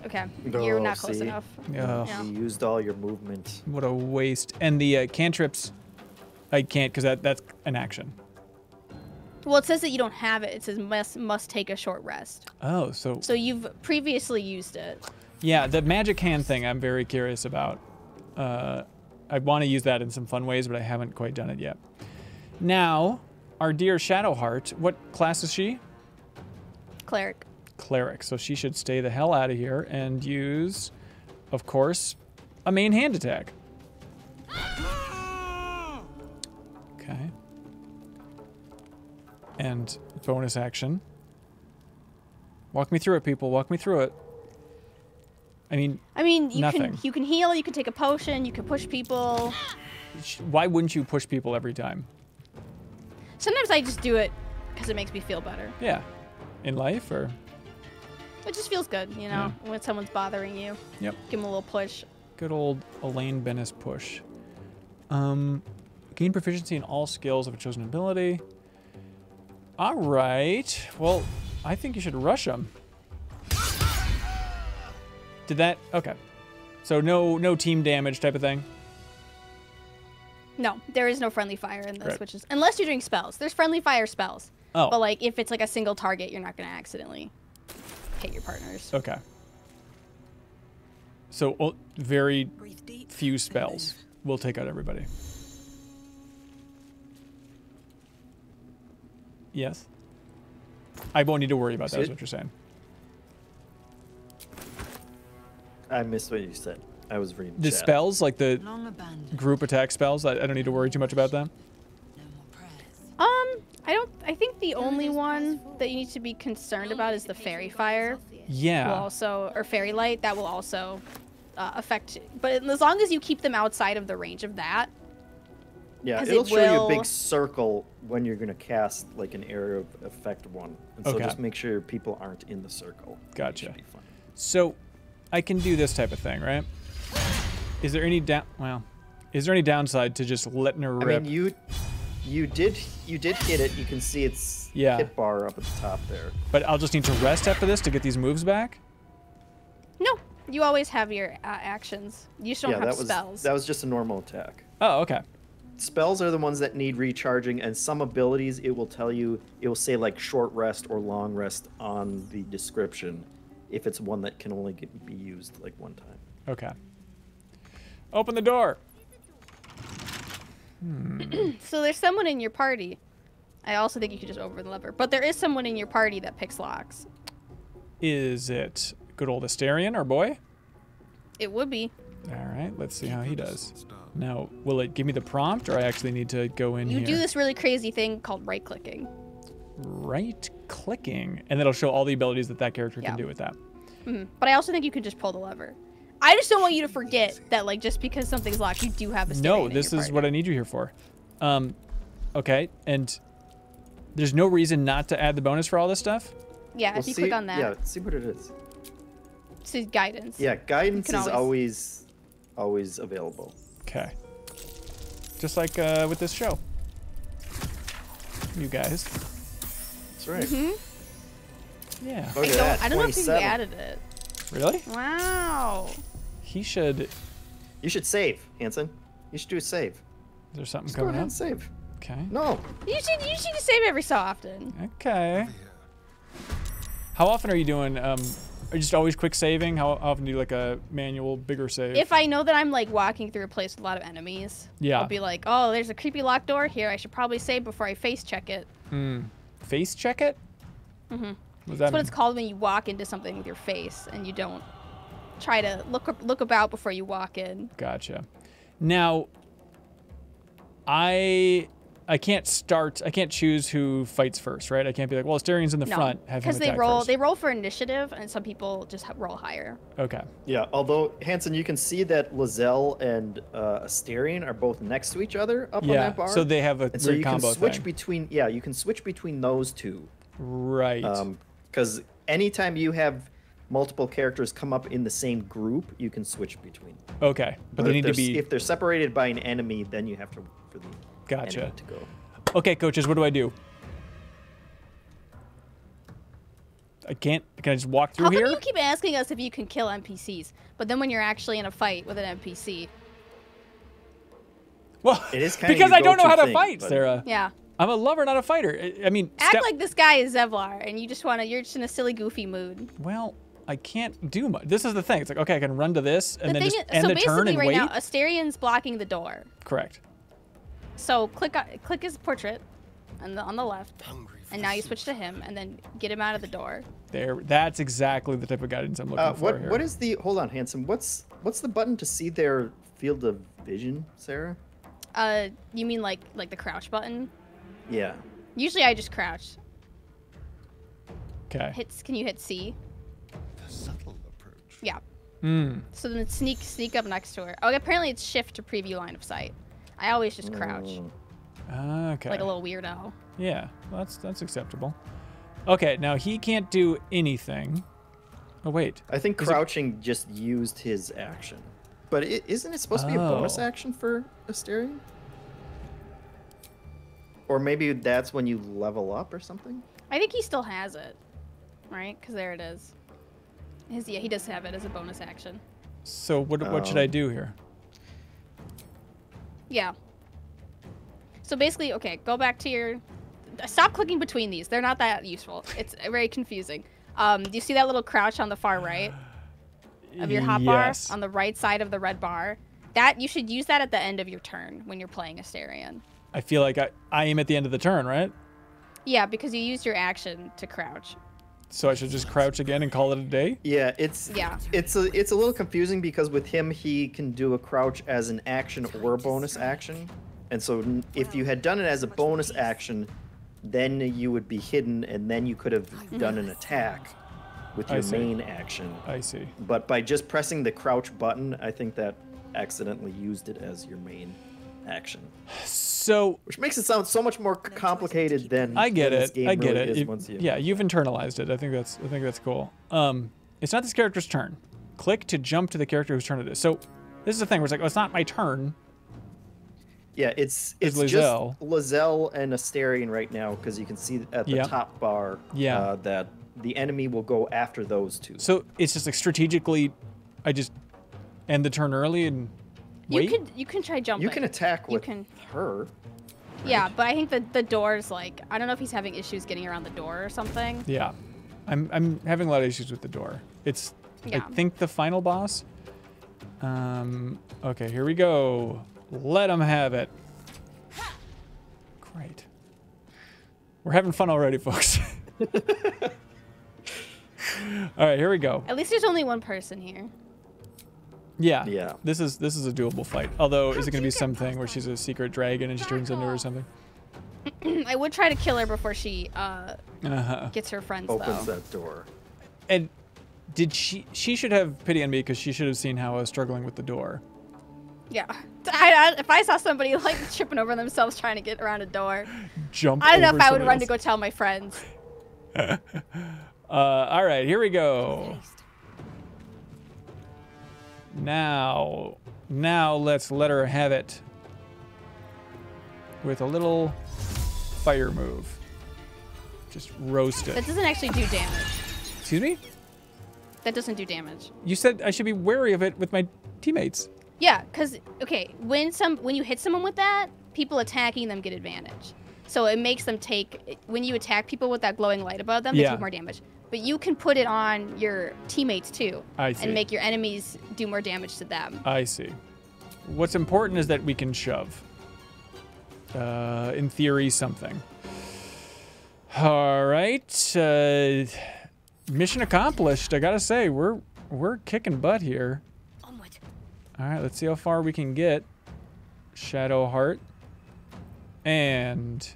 Okay. You're Oh, not close see? enough. Oh, Yeah. You used all your movement. what a waste. And the uh, cantrips, I can't because that that's an action. Well, it says that you don't have it. It says must must take a short rest. Oh, so So you've previously used it. yeah, the magic hand thing I'm very curious about. Uh, I want to use that in some fun ways, but I haven't quite done it yet. Now, our dear Shadowheart, what class is she? Cleric. Cleric, so she should stay the hell out of here and use, of course, a main hand attack. Okay. And bonus action. Walk me through it, people. Walk me through it. I mean, I mean, you Nothing. can you can heal, you can take a potion, you can push people. why wouldn't you push people every time? Sometimes I just do it because it makes me feel better. Yeah. In life, or It just feels good, you know, when someone's bothering you. Yep. Give them a little push. good old Elaine Benes push. Um, gain proficiency in all skills of a chosen ability. All right. Well, I think you should rush them. Did that? Okay. So no no team damage type of thing. No, there is no friendly fire in this, Right. which is unless you're doing spells. There's friendly fire spells. Oh. But like if it's like a single target, you're not gonna accidentally hit your partners. Okay. So oh, very few spells will take out everybody. Yes. I won't need to worry about that. Is what you're saying. I missed what you said. I was reading. The chat. spells, like the group attack spells, I, I don't need to worry too much about them. The only one that you need to be concerned about is the fairy fire. Yeah. Will also or fairy light that will also uh, affect. But as long as you keep them outside of the range of that, Yeah, it'll it show you a big circle when you're gonna cast like an area of effect one, and so Okay. just make sure people aren't in the circle. Gotcha. So, I can do this type of thing, right? Is there any down? Well, is there any downside to just letting her rip? I mean, you you did you did hit it. You can see its Yeah. hit bar up at the top there. but I'll just need to rest after this to get these moves back. no, you always have your uh, actions. You just don't yeah, have that was spells. that was just a normal attack. Oh, okay. Spells are the ones that need recharging, and some abilities it will tell you it will say like short rest or long rest on the description, if it's one that can only get, be used like one time. Okay. Open the door. Hmm. so there's someone in your party. I also think you could just over the lever, but there is someone in your party that picks locks. Is it good old Astarion, our boy? It would be. All right, let's see how he does. Now, will it give me the prompt, or I actually need to go in You here? do this really crazy thing called right clicking. Right clicking, and it'll show all the abilities that that character Yeah. can do with that. Mhm. But I also think you could just pull the lever. I just don't want you to forget that, like, just because something's locked, you do have a No, this is what I need you here for. Um, okay, and there's no reason not to add the bonus for all this stuff. Yeah, Well, if you see- click on that, Yeah, see what it is. it's guidance. Yeah, guidance is always- always always available. Okay. Just like uh, with this show. You guys. That's right. Mm -hmm. Yeah. Look I don't, that, I don't know if you added it. Really? Wow. He should. You should save, Hanson. You should do a save. Is there something Just go coming ahead up? and save. Okay. No. You should you should save every so often. Okay. How often are you doing? Um, are you just always quick saving? How often do you like a manual bigger save? If I know that I'm like walking through a place with a lot of enemies, Yeah. I'll be like, oh, there's a creepy locked door here. I should probably save before I face check it. Hmm. Face check it. Mm-hmm. What That's that what it's called when you walk into something with your face and you don't try to look look about before you walk in. Gotcha. Now, I I can't start. I can't choose who fights first, right? I can't be like, well, Astarion's in the no, front. Have him because they roll first. they roll for initiative, and some people just roll higher. Okay. Yeah, although Hanson, you can see that Lae'zel and uh, Astarion are both next to each other up on that bar. so they have a and so weird you can switch thing. between. Yeah, you can switch between those two. Right. Because anytime you have multiple characters come up in the same group, you can switch between. Them. Okay, but they if need to they're be. If they're separated by an enemy, then you have to wait for the Gotcha. enemy to go. Okay, coaches, what do I do? I can't. Can I just walk through How come here? you keep asking us if you can kill NPCs, but then when you're actually in a fight with an NPC, Well, It is kinda because your I don't know how go-to thing, fight, but- Sarah. yeah, I'm a lover, not a fighter. I, I mean, act like this guy is Zevlor, and you just want to. You're just in a silly, goofy mood. Well, I can't do much. This is the thing. It's like, okay, I can run to this and the then just is, end so the basically, turn and right wait. now, Astarion's blocking the door. Correct. So click click his portrait, on the on the left, and now you switch to him, and then get him out of the door. There, that's exactly the type of guidance I'm looking Uh, for what here. what is the hold on, handsome? What's what's the button to see their field of vision, Sarah? Uh, you mean like like the crouch button? Yeah. Usually I just crouch. Okay. Hits. Can you hit C? The subtle approach. Yeah. Mm. So then sneak sneak up next to her. Oh, apparently it's shift to preview line of sight. I always just crouch Ah, Okay. like a little weirdo. Yeah, well, that's that's acceptable. Okay, now he can't do anything. Oh wait. I think Is it- crouching just used his action. But is isn't it supposed to be a bonus Oh. action for Astarion? Or maybe that's when you level up or something? I think he still has it, right? Because there it is. His yeah, he does have it as a bonus action. So what what should Oh. I do here? Yeah. So basically, okay, go back to your. Stop clicking between these. They're not that useful. It's very confusing. Um, do you see that little crouch on the far right of your hot Yes. bar on the right side of the red bar? That you should use that at the end of your turn when you're playing Astarion. I feel like I, I am at the end of the turn, right? Yeah, because you used your action to crouch. So I should just crouch again and call it a day? Yeah, it's Yeah. it's a it's a little confusing because with him he can do a crouch as an action or a bonus action. And so if you had done it as a bonus action, then you would be hidden and then you could have done an attack with your main action. I see. But by just pressing the crouch button, I think that accidentally used it as your main action. So Which makes it sound so much more complicated than I get than this it. game I get really it. is You- you- yeah, you've internalized it. I think that's I think that's cool. Um, it's not this character's turn. Click to jump to the character whose turn it is. So this is the thing where it's like, oh, it's not my turn. Yeah, it's it's There's just Lae'zel. Lae'zel and Astarion right now because you can see at the Yeah. top bar Yeah. uh, that the enemy will go after those two. So it's just like strategically, I just end the turn early and You wait. can you can try jumping. You can attack You with can- her. Yeah, but I think the the door's like I don't know if he's having issues getting around the door or something. Yeah, I'm I'm having a lot of issues with the door. It's Yeah. I think the final boss. Um. Okay, here we go. Let him have it. Great. We're having fun already, folks. All right, here we go. At least there's only one person here. Yeah. Yeah. This is this is a doable fight. Although, is it going to be something where she's a secret dragon and she turns into her or something? I would try to kill her before she uh, Uh-huh. gets her friends Opens though. that door. And did she? She should have pity on me because she should have seen how I was struggling with the door. Yeah. I, I, if I saw somebody like tripping over themselves trying to get around a door, Jump. I don't know if I would somebody run to go tell my friends. Uh, all right, here we go. Now, now let's let her have it with a little fire move. Just roast it. That doesn't actually do damage. Excuse me? That doesn't do damage. You said I should be wary of it with my teammates. Yeah, because okay, when some when you hit someone with that, people attacking them get advantage. So it makes them take when you attack people with that glowing light above them, they Yeah. take more damage. But you can put it on your teammates too, I see. and make your enemies do more damage to them. I see. What's important is that we can shove. Uh, in theory, something. All right. Uh, mission accomplished. I gotta say, we're we're kicking butt here. Onward. All right, let's see how far we can get. Shadowheart. And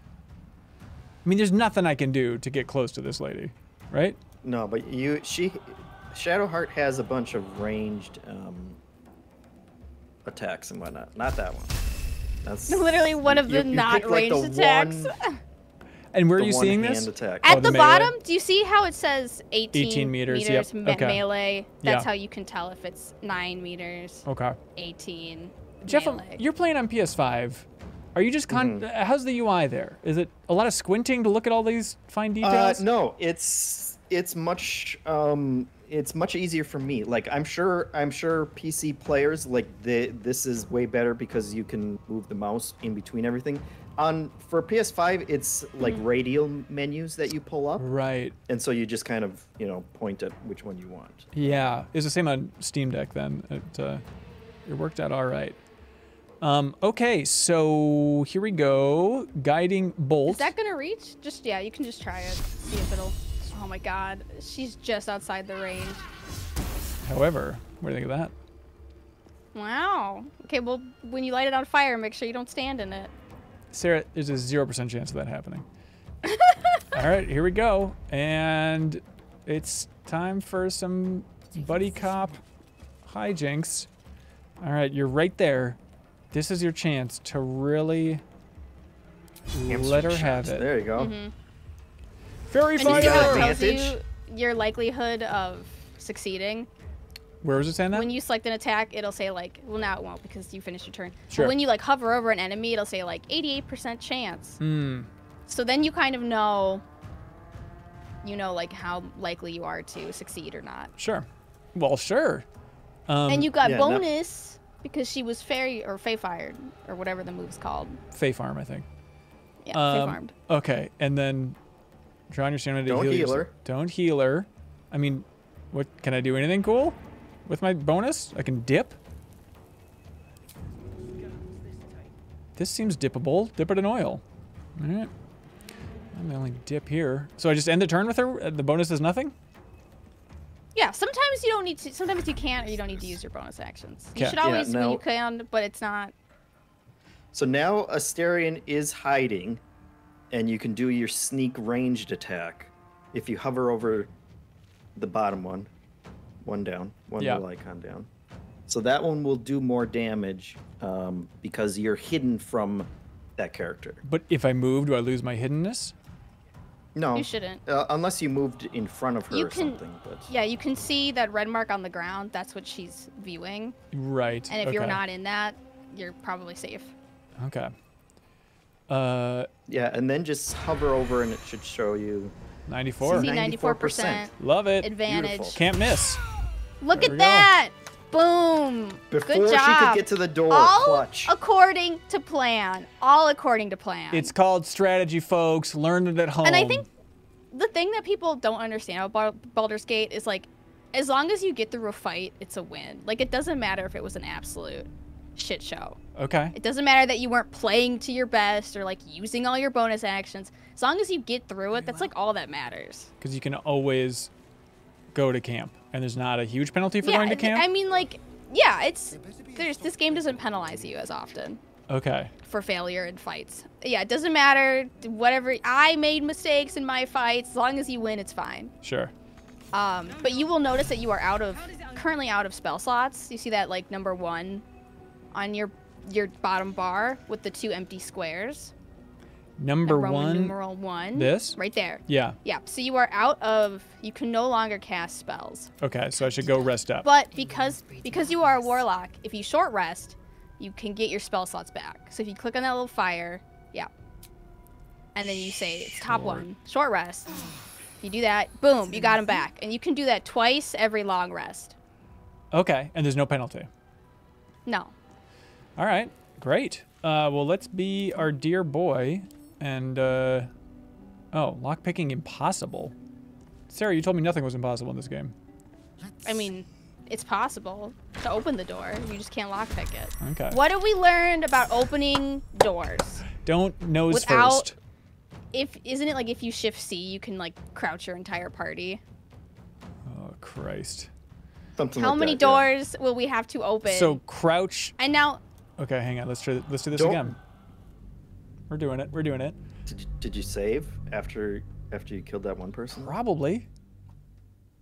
I mean, there's nothing I can do to get close to this lady, right? No, but you she Shadowheart has a bunch of ranged um, attacks and whatnot. Not that one. That's Literally one of you- the you not picked, like, ranged the attacks. one- And where are you seeing this? attack. At Oh, the, melee? bottom, do you see how it says 18, 18 meters, yep, me- okay. melee? That's Yeah. how you can tell if it's 9 meters, Okay. 18 Jeff, melee. you're playing on PS5. Are you just con? Mm-hmm. uh, How's the UI there? Is it a lot of squinting to look at all these fine Uh, details? no, it's it's much um it's much easier for me. Like I'm sure I'm sure PC players like the this is way better because you can move the mouse in between everything. On for PS5, it's like Mm-hmm. radial menus that you pull up, Right. and so you just kind of you know point at which one you want. Yeah, it's the same on Steam Deck. Then it uh, it worked out all right. Um, okay, so here we go. Guiding bolt. Is that gonna reach? Just yeah, you can just try it. See if it'll. Oh my god, she's just outside the range. However, what do you think of that? Wow. Okay, well, when you light it on fire, make sure you don't stand in it. Sarah, there's a 0% chance of that happening. All right, here we go. And it's time for some buddy cop hijinks. All right, you're right there. This is your chance to really let her have it. There you go. Mhm. Fairy And you see it tells you your likelihood of succeeding. Where was it saying that? When you select an attack, it'll say like, well now it won't because you finished your turn. Sure. But when you like hover over an enemy, it'll say like 88% chance. Hmm. So then you kind of know, you know, like how likely you are to succeed or not. Sure. Well, sure. Um, and you got yeah, no- bonus because she was fairy or fey fired or whatever the move's called. Fey Farm, I think. Yeah, fey Um, farmed. Okay, and then draw on your stamina to Don't heal, heal her. Don't heal her. I mean, what can I do? Anything cool with my bonus? I can dip. This seems dippable. Dip it in oil. All right. I'm the only dip here. So I just end the turn with her. The bonus is nothing. Yeah, sometimes you don't need to. Sometimes you can't, or you don't need to use your bonus actions. You Yeah. should Yeah, always when you can, but it's not. So now Astarion is hiding, and you can do your sneak ranged attack if you hover over the bottom one, one down, one Yeah. little icon down. So that one will do more damage um, because you're hidden from that character. But if I move, do I lose my hiddenness? No, You shouldn't. Uh, unless you moved in front of her You or can. something. But Yeah, you can see that red mark on the ground. That's what she's viewing. Right. And if you're not in that, you're probably safe. Okay. Uh, yeah, and then just hover over, and it should show you 94. See 94%. Love it. Advantage. Beautiful. Can't miss. Look There at we go. that! Boom! Before Good she could get to the door, All clutch. according to plan. All according to plan. It's called strategy, folks. Learn it at home. And I think the thing that people don't understand about Bal- Baldur's Gate is like, as long as you get through a fight, it's a win. Like it doesn't matter if it was an absolute shit show. Okay. It doesn't matter that you weren't playing to your best or like using all your bonus actions. As long as you get through it, that's like all that matters. Because you can always go to camp, and there's not a huge penalty for yeah, going to camp. I mean like, yeah, it's there's this game doesn't penalize you as often okay. for failure in fights. Yeah, it doesn't matter whatever I made mistakes in my fights. As long as you win, it's fine. Sure. Um, but you will notice that you are out of currently out of spell slots. You see that like number one on your your bottom bar with the two empty squares. Number one. numeral one. This? right there. Yeah. Yeah. So you are out of. You can no longer cast spells. Okay, so I should go rest up. But because because you are a warlock, if you short rest, you can get your spell slots back. So if you click on that little fire, yeah, and then you say it's top one, short rest. If you do that, boom, you got them back, and you can do that twice every long rest. Okay, and there's no penalty. No, All right, great. Uh, well, let's be our dear boy, and uh, oh, lockpicking impossible. Sarah, you told me nothing was impossible in this game. I mean, it's possible to open the door. You just can't lockpick it. Okay. What have we learned about opening doors? Don't nose Without- first. If isn't it like if you shift C, you can like crouch your entire party? Oh Christ. Something How like many that, yeah. doors will we have to open? So crouch. and now Okay, hang on. Let's try. Let's do this Don't- again. We're doing it. We're doing it. Did you, did you save after after you killed that one person? Probably.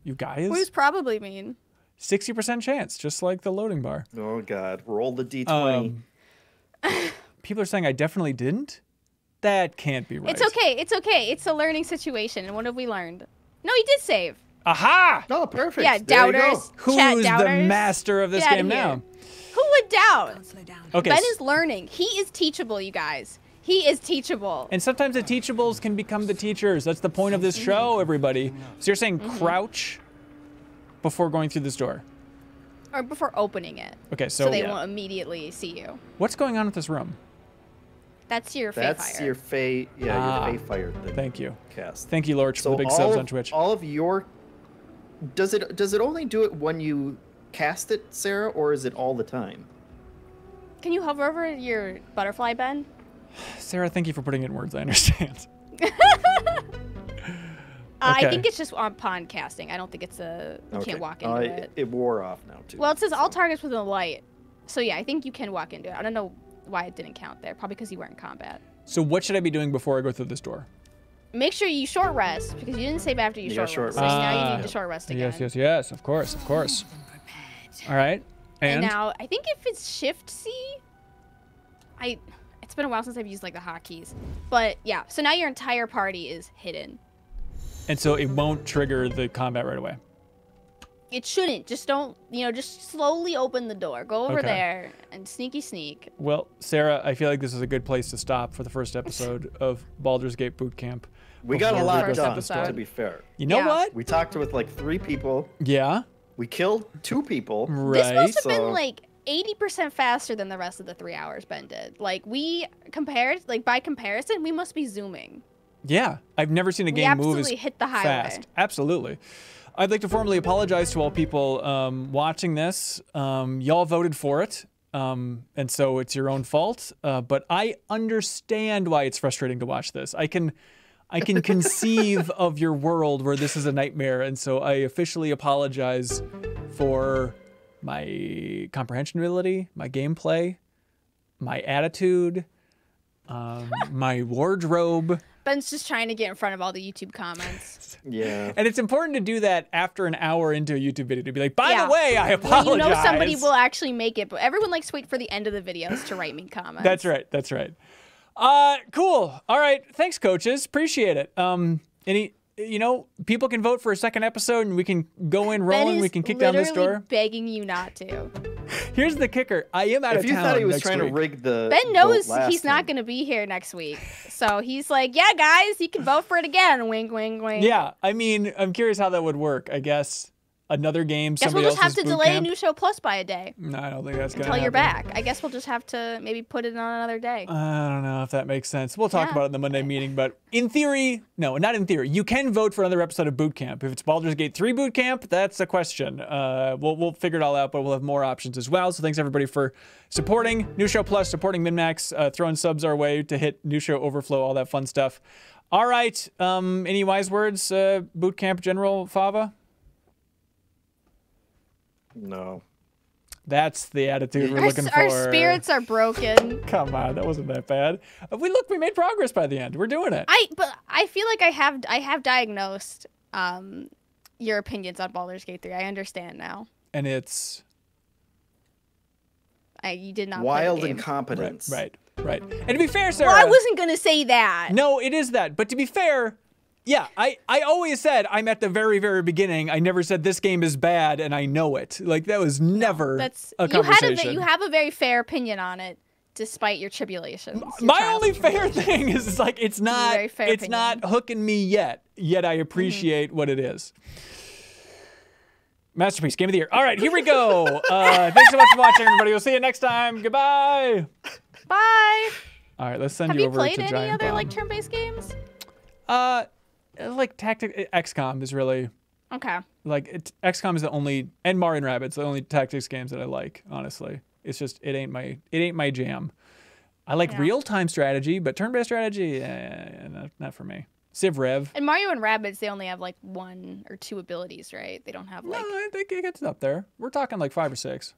You guys. what does probably mean? Sixty percent chance, just like the loading bar. Oh God! Roll the d20. Um, people are saying I definitely didn't. That can't be right. It's okay. It's okay. It's a learning situation. And what have we learned? No, you did save. Aha! Oh, perfect. Yeah, There you go. doubters. Who's chat the master of this Get outta game here. now? Who would doubt? Okay. Ben is learning. He is teachable, you guys. He is teachable. And sometimes the teachables can become the teachers. That's the point of this show, everybody. So you're saying Mm-hmm. crouch before going through this door. Or before opening it. Okay, So, so, they yeah. won't immediately see you. what's going on with this room? That's your Fey That's fire. your Fey. Yeah, Ah, your Fey fire thing. Thank you. Cast. Thank you, Lorch, So for the big all subs of, on Twitch. all of your does it does it only do it when you cast it, Sarah, or is it all the time? Can you hover over your butterfly, Ben? Sarah, thank you for putting it in words I understand. Uh, I think it's just on podcasting. I don't think it's a. You Okay. can't walk into Uh, it. it wore off now too. Well, it says all targets within the light. So yeah, I think you can walk into it. I don't know why it didn't count there. Probably because you weren't in combat. So what should I be doing before I go through this door? Make sure you short rest because you didn't save after you, You short, got short rest. So now you Ah. need to short rest again. Yes, yes, yes. Of course, of course. All right. And, And, now I think if it's Shift C, I. It's been a while since I've used like the hotkeys, but yeah. So now your entire party is hidden. and so it won't trigger the combat right away. It shouldn't. Just don't. You know, just slowly open the door. Go over Okay. there and sneaky sneak. Well, Sarah, I feel like this is a good place to stop for the first episode of Baldur's Gate Boot Camp. we got a lot go through done. the. To be fair, You know Yeah. what? we talked with like three people. Yeah. We killed two people. Right. This must have So- been like 80% faster than the rest of the three hours Ben did. Like we compared, like by comparison, we must be zooming. Yeah, I've never seen a We game move as absolutely hit the highway. fast. Absolutely. I'd like to formally apologize to all people um, watching this. Um, y'all voted for it, um, and so it's your own fault. Uh, but I understand why it's frustrating to watch this. I can, I can conceive of your world where this is a nightmare, and so I officially apologize for my comprehension ability, my gameplay, my attitude, um, my wardrobe. Ben's just trying to get in front of all the YouTube comments. Yeah. And it's important to do that after an hour into a YouTube video to be like, by Yeah. the way, I apologize. When you know somebody will actually make it, but everyone likes to wait for the end of the videos to write me comments. That's right. That's right. Uh, cool. All right. Thanks, coaches. Appreciate it. Um, any, you know, people can vote for a second episode, and we can go in Ben rolling. We can kick down this door. begging you not to. Here's the kicker. I am out If of you thought he was trying week. to rig the Ben knows vote last he's not going to be here next week. So he's like, yeah, guys, you can vote for it again. Wink, wink, wink. Yeah. I mean, I'm curious how that would work. I guess another game. Guess we'll just have to delay camp. New Show Plus by a day No, I don't think that's gonna until you're happen. back. I guess we'll just have to maybe put it on another day. I don't know if that makes sense. We'll talk Yeah. about it in the Monday meeting, but in theory, no, not in theory. You can vote for another episode of Boot Camp. If it's Baldur's Gate 3 Boot Camp, that's a question. Uh, we'll, we'll figure it all out, but we'll have more options as well. So thanks everybody for supporting New Show Plus, supporting MinnMax, uh, throwing subs our way to hit New Show Overflow, all that fun stuff. All right. Um, any wise words, uh, Boot Camp General Fava? No. That's the attitude we're Our, looking for. our spirits are broken. Come on, that wasn't that bad. Uh, We look, we made progress by the end. We're doing it. I but I feel like I have I have diagnosed um your opinions on Baldur's Gate 3. I understand now. and it's I you did not Wild game. incompetence. right, right. And to be fair, Sarah. Well, I wasn't gonna say that. No, it is that. But to be fair, yeah, I, I always said I'm at the very, very beginning. I never said this game is bad and I know it. Like that was never That's a you had a conversation. you have a very fair opinion on it, despite your tribulations. your My only fair thing is it's like it's not it's not hooking me yet. Yet I appreciate what it is. Masterpiece, game of the year. All right, here we go. Uh, thanks so much for watching, everybody. We'll see you next time. Goodbye. Bye. All right, let's send Have you you over played to any Giant other Bomb. like turn-based games? Uh, Uh, like tactic uh, XCOM is really Okay. like it, XCOM is the only and Mario and Rabbids the only tactics games that I like. Honestly, it's just it ain't my it ain't my jam. I like Yeah. real time strategy, but turn based strategy, eh, eh, not, not for me. Civ Rev. And Mario and Rabbids, they only have like one or two abilities, right? They don't have like. No, I think it gets up there. We're talking like five or six.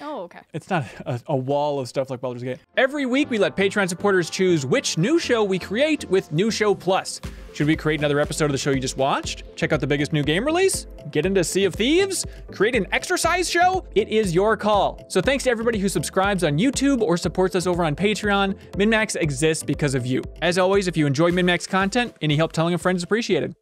Oh, okay. It's not a, a wall of stuff like Baldur's Gate. Every week, we let Patreon supporters choose which new show we create with New Show Plus. Should we create another episode of the show you just watched? Check out the biggest new game release? Get into Sea of Thieves? Create an exercise show? It is your call. So thanks to everybody who subscribes on YouTube or supports us over on Patreon. MinnMax exists because of you. As always, if you enjoy MinnMax content, any help telling a friend is appreciated.